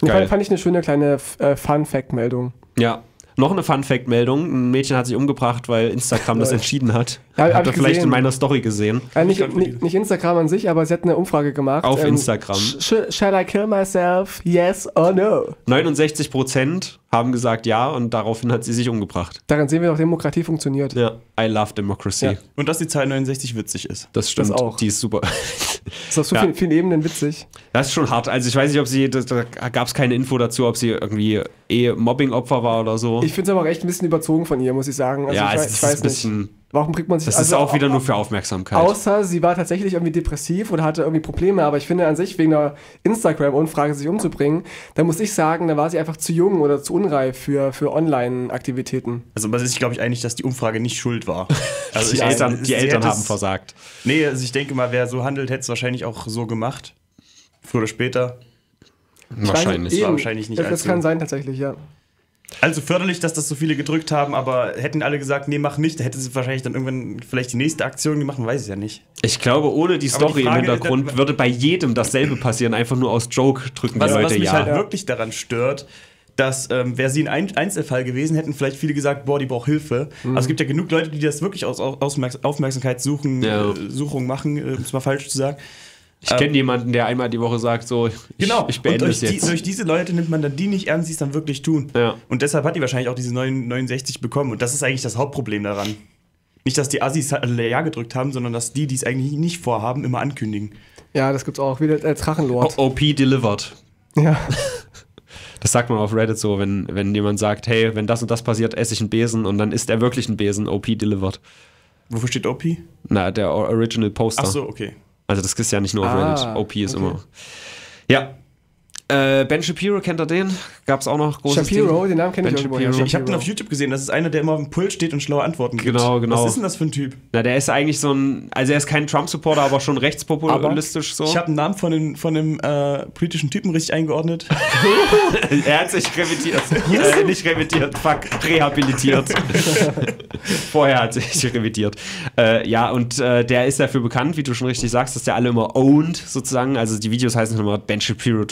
Geil. Fand ich eine schöne kleine äh, Fun-Fact-Meldung. Ja, noch eine Fun-Fact-Meldung: Ein Mädchen hat sich umgebracht, weil Instagram [LAUGHS] das entschieden hat. Ja, Habt ihr vielleicht in meiner Story gesehen? Ja, nicht, nicht, nicht, Instagram an sich, aber sie hat eine Umfrage gemacht. Auf ähm, Instagram. Sh shall I kill myself? Yes or no? 69 Prozent haben gesagt ja und daraufhin hat sie sich umgebracht. Daran sehen wir doch, Demokratie funktioniert. Ja, I love Democracy. Ja. Und dass die Zahl 69 witzig ist. Das stimmt. Das auch. Die ist super. Das ist auf so ja. vielen, vielen, Ebenen witzig. Das ist schon hart. Also ich weiß nicht, ob sie, da gab es keine Info dazu, ob sie irgendwie eh Mobbing-Opfer war oder so. Ich finde es aber auch echt ein bisschen überzogen von ihr, muss ich sagen. Also ja, ich, es ich weiß ist ein bisschen... Nicht. Warum bringt man sich das? Das also ist auch wieder nur für Aufmerksamkeit. Außer sie war tatsächlich irgendwie depressiv oder hatte irgendwie Probleme, aber ich finde an sich wegen einer Instagram-Umfrage sich umzubringen, da muss ich sagen, da war sie einfach zu jung oder zu unreif für, für Online-Aktivitäten. Also man ist, glaube ich, einig, dass die Umfrage nicht schuld war. [LAUGHS] Also die Eltern, die Eltern haben versagt. Nee, also ich denke mal, wer so handelt, hätte es wahrscheinlich auch so gemacht. Früher oder später. Wahrscheinlich. War wahrscheinlich nicht Das, das kann sein tatsächlich, ja. Also förderlich, dass das so viele gedrückt haben, aber hätten alle gesagt, nee, mach nicht, da hätte sie wahrscheinlich dann irgendwann vielleicht die nächste Aktion gemacht, weiß ich ja nicht. Ich glaube, ohne die Story die Frage, im Hintergrund würde bei jedem dasselbe passieren, einfach nur aus Joke drücken was, die Leute was mich ja. halt wirklich daran stört, dass ähm, wäre sie ein Ein- Einzelfall gewesen, hätten vielleicht viele gesagt, boah, die braucht Hilfe. Mhm. Also es gibt ja genug Leute, die das wirklich aus, aus Aufmerks- Aufmerksamkeitssuchen, Ja. äh, Suchung machen, äh, um es mal falsch zu sagen. Ich kenne jemanden, der einmal die Woche sagt, so, ich, Genau, ich beende und es durch, die, jetzt. durch diese Leute nimmt man dann die nicht ernst, die es dann wirklich tun. Ja. Und deshalb hat die wahrscheinlich auch diese 9 69 bekommen. Und das ist eigentlich das Hauptproblem daran. Nicht, dass die Assis alle Ja gedrückt haben, sondern dass die, die es eigentlich nicht vorhaben, immer ankündigen. Ja, das gibt's auch. Wie der äh, Drachenlord. OP delivered. Ja. [LAUGHS] Das sagt man auf Reddit so, wenn, wenn jemand sagt, hey, wenn das und das passiert, esse ich einen Besen und dann ist er wirklich ein Besen, OP delivered. Wofür steht OP? Na, der Original Poster. Ach so, okay. Also das ist ja nicht nur Ah, Reddit. OP ist okay. immer. Ja. Äh, ben Shapiro, kennt ihr den? Gab es auch noch großes Shapiro, Ding? den Namen kenne ich Ben irgendwo. Shapiro. ja, Ich habe den auf YouTube gesehen. Das ist einer, der immer auf dem Pult steht und schlaue Antworten gibt. Genau, genau. Was ist denn das für ein Typ? Na, der ist eigentlich so ein, also er ist kein Trump-Supporter, aber schon rechtspopulistisch so. Ich habe einen Namen von einem, von einem äh, politischen Typen richtig eingeordnet. [LAUGHS] er hat sich revidiert. äh, nicht revidiert, fuck, rehabilitiert. [LAUGHS] Vorher hat sich revidiert. Äh, ja, und äh, der ist dafür bekannt, wie du schon richtig sagst, dass der alle immer owned, sozusagen. Also die Videos heißen immer Ben Shapiro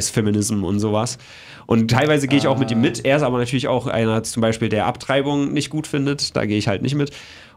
destroys Feminism und sowas. Und teilweise gehe ich auch mit ihm mit. Er ist aber natürlich auch einer, zum Beispiel, der Abtreibung nicht gut findet. Da gehe ich halt nicht mit.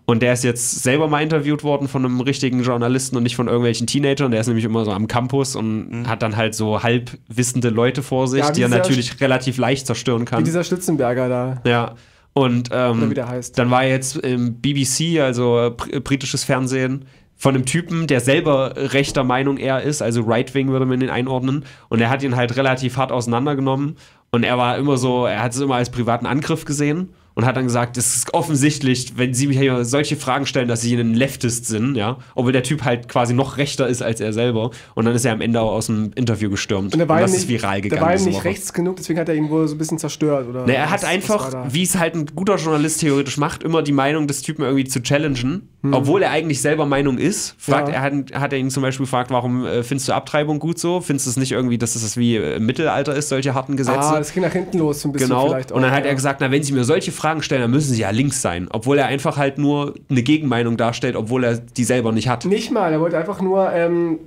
Und der ist jetzt selber mal interviewt worden von einem richtigen Journalisten und nicht von irgendwelchen Teenagern. Der ist nämlich immer so am Campus und hat dann halt so halbwissende Leute vor sich, Ja, die er natürlich relativ leicht zerstören Wie kann. dieser Schlitzenberger da. Ja. Und ähm, Oder wie der heißt. dann war er jetzt im BBC, also br- britisches Fernsehen, von einem Typen, der selber rechter Meinung eher ist, also Right-Wing würde man ihn einordnen. Und er hat ihn halt relativ hart auseinandergenommen. Und er war immer so, er hat es immer als privaten Angriff gesehen und hat dann gesagt, es ist offensichtlich, wenn sie mir hier solche Fragen stellen, dass sie ein Leftist sind, ja. Obwohl der Typ halt quasi noch rechter ist als er selber. Und dann ist er am Ende auch aus dem Interview gestürmt. Und ihm das nicht, ist viral gegangen. der war ihm nicht Woche. rechts genug, deswegen hat er ihn wohl so ein bisschen zerstört. Oder Ne, er was- hat einfach, wie es halt ein guter Journalist theoretisch macht, immer die Meinung des Typen irgendwie zu challengen, obwohl er eigentlich selber Meinung ist. Fragt, Hm. Ja. er hat, hat er ihn zum Beispiel gefragt, warum äh, findest du Abtreibung gut so? Findest du es nicht irgendwie, dass es das wie äh, im Mittelalter ist, solche harten Gesetze? Ah, das ging nach hinten los, so ein bisschen Genau. vielleicht auch. Und dann hat ja. er gesagt, na, wenn Sie mir solche Fragen stellen, dann müssen Sie ja links sein. Obwohl er einfach halt nur eine Gegenmeinung darstellt, obwohl er die selber nicht hat. Nicht mal, er wollte einfach nur ähm,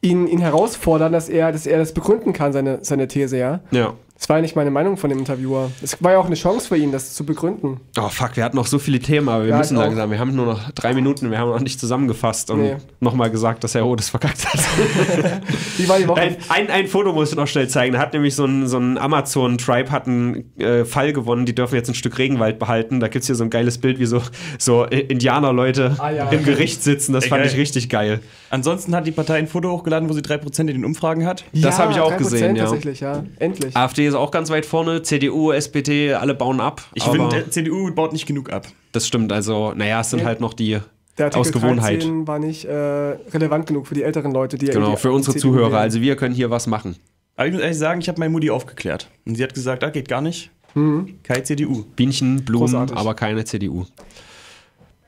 ihn, ihn herausfordern, dass er, dass er das begründen kann, seine, seine These, ja. Ja. Das war ja nicht meine Meinung von dem Interviewer. Es war ja auch eine Chance für ihn, das zu begründen. Oh fuck, wir hatten noch so viele Themen, aber wir Ja, müssen auch. langsam. Wir haben nur noch drei Minuten, wir haben noch nicht zusammengefasst und Nee. nochmal gesagt, dass Herr Rodes verkackt hat. [LAUGHS] Wie war die Woche? Ein, ein, ein Foto muss ich noch schnell zeigen. Da hat nämlich so ein, so ein Amazon-Tribe hat einen äh, Fall gewonnen. Die dürfen jetzt ein Stück Regenwald behalten. Da gibt es hier so ein geiles Bild, wie so, so Indianerleute Ah, ja. im Gericht sitzen. Das Ey, fand geil. ich richtig geil. Ansonsten hat die Partei ein Foto hochgeladen, wo sie 3% in den Umfragen hat. das hab ich auch 3% gesehen, ja. tatsächlich, ja. Endlich. AfD ist auch ganz weit vorne. CDU, SPD, alle bauen ab. Ich finde, CDU baut nicht genug ab. das stimmt. Also, naja, es sind Nee. halt noch die Der Artikel aus Gewohnheit. 13 war nicht äh, relevant genug für die älteren Leute, die Genau, die für unsere CDU Zuhörer. wählen. Also wir können hier was machen. Aber ich muss ehrlich sagen, ich habe meine Mutti aufgeklärt. Und sie hat gesagt, ah, geht gar nicht. Keine CDU. Bienchen, Blumen, Großartig. aber keine CDU.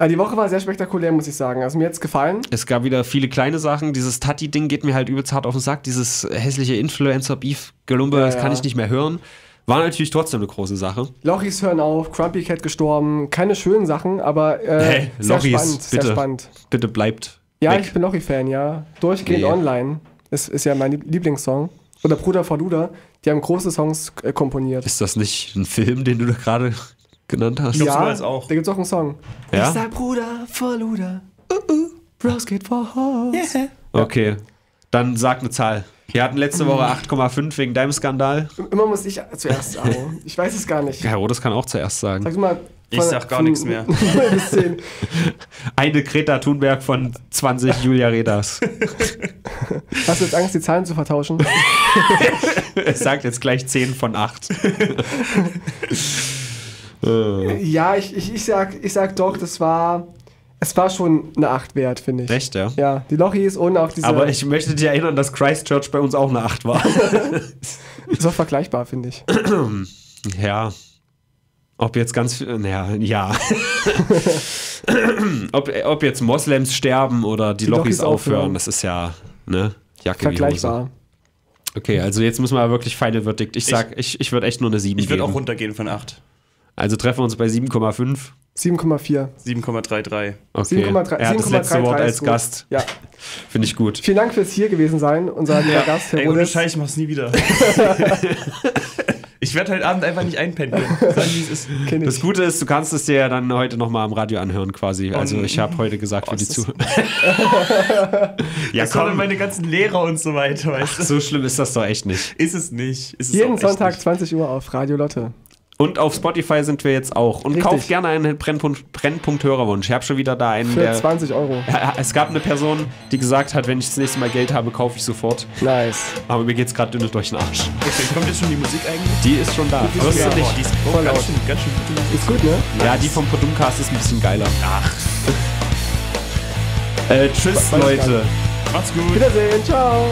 Ja, die Woche war sehr spektakulär, muss ich sagen. Also mir hat's gefallen. Es gab wieder viele kleine Sachen. Dieses Tati-Ding geht mir halt übelst hart auf den Sack. Dieses hässliche Influencer-Beef-Gelumbe, Ja, das kann ja. ich nicht mehr hören. War natürlich trotzdem eine große Sache. Lochis hören auf, Crumpy Cat gestorben. Keine schönen Sachen, aber äh, Hey, sehr Lochis, spannend. Sehr bitte. spannend. Bitte bleibt Ja, weg. ich bin Lochi-Fan, ja. Durchgehend Nee. online. Das ist ja mein Lieb- Lieblingssong. Oder Bruder vor Luda. Die haben große Songs äh, komponiert. Ist das nicht ein Film, den du da gerade genannt hast? glaub ja, ist auch. da gibt's auch einen Song. Ja? Ich sag Bruder vor Luda. Uh, uh, Bros geht vor Haus. Okay, dann sag eine Zahl. Wir hatten letzte Woche 8,5 wegen deinem Skandal. Immer muss ich zuerst sagen. [LAUGHS] Ich weiß es gar nicht. Herr Rodes kann auch zuerst sagen. Sag du mal. Ich sag gar nichts mehr. [LAUGHS] bis 10. [LAUGHS] Eine Greta Thunberg von 20 Julia Redas. Hast du jetzt Angst, die Zahlen zu vertauschen? Es sagt jetzt gleich 10 von 8. äh, ja, ich, ich, ich, sag, ich sag doch, das war. Es war schon eine 8 wert, finde ich. echt, ja? Ja, die Lochis und auch diese. Aber ich möchte dir erinnern, dass Christchurch bei uns auch eine 8 war. [LAUGHS] ist auch vergleichbar, finde ich. [CLEARS THROAT] Ja. Ob jetzt ganz viel. Ja, ja. [LAUGHS] ob, ob jetzt Moslems sterben oder die, Die Lochis Lochis aufhören, aufhören. das ist ja, ne? Jacke wie Hose. Vergleichbar. Okay, also jetzt müssen wir wirklich Final Verdict. Ich sag, ich, ich würde echt nur eine 7 Ich würde geben. auch runtergehen von 8. Also treffen wir uns bei 7,5. 7,4. 7,33. Okay. 7,3 er hat das letzte Wort als gut. Gast. Ja. Finde ich gut. Vielen Dank fürs hier gewesen sein, unser lieber Gast, Herr Ey, ohne. Scheiß, ich mach's nie wieder. [LAUGHS] Ich werde heute Abend einfach nicht ich. Das Gute ist, du kannst es dir ja dann heute nochmal am Radio anhören quasi. Also ich habe heute gesagt für die Zuhörer. [LAUGHS] ja, Das waren dann komm. meine ganzen Lehrer und so weiter, weißt du? So schlimm ist das doch echt nicht. Ist es nicht. Ist es Jeden Sonntag nicht. 20 Uhr auf Radio Lotte. Und auf Spotify sind wir jetzt auch. Und Richtig. kauft gerne einen Brennpunkt, Brennpunkt Hörerwunsch. Ich habe schon wieder da einen, Für der. 20 Euro. Ja, Es gab eine Person, die gesagt hat, wenn ich das nächste Mal Geld habe, kaufe ich sofort. Nice. Aber mir geht's gerade dünne durch den Arsch. Okay, kommt jetzt schon die Musik eigentlich? Die ist schon da. ist Hörst ja nicht? Die ist oh, Voll ganz, schön, ganz schön gute Musik. Ist gut, ne? Ja, die vom Podumcast ist ein bisschen geiler. Ach, Äh, tschüss, Leute. macht's gut. Wiedersehen. Ciao.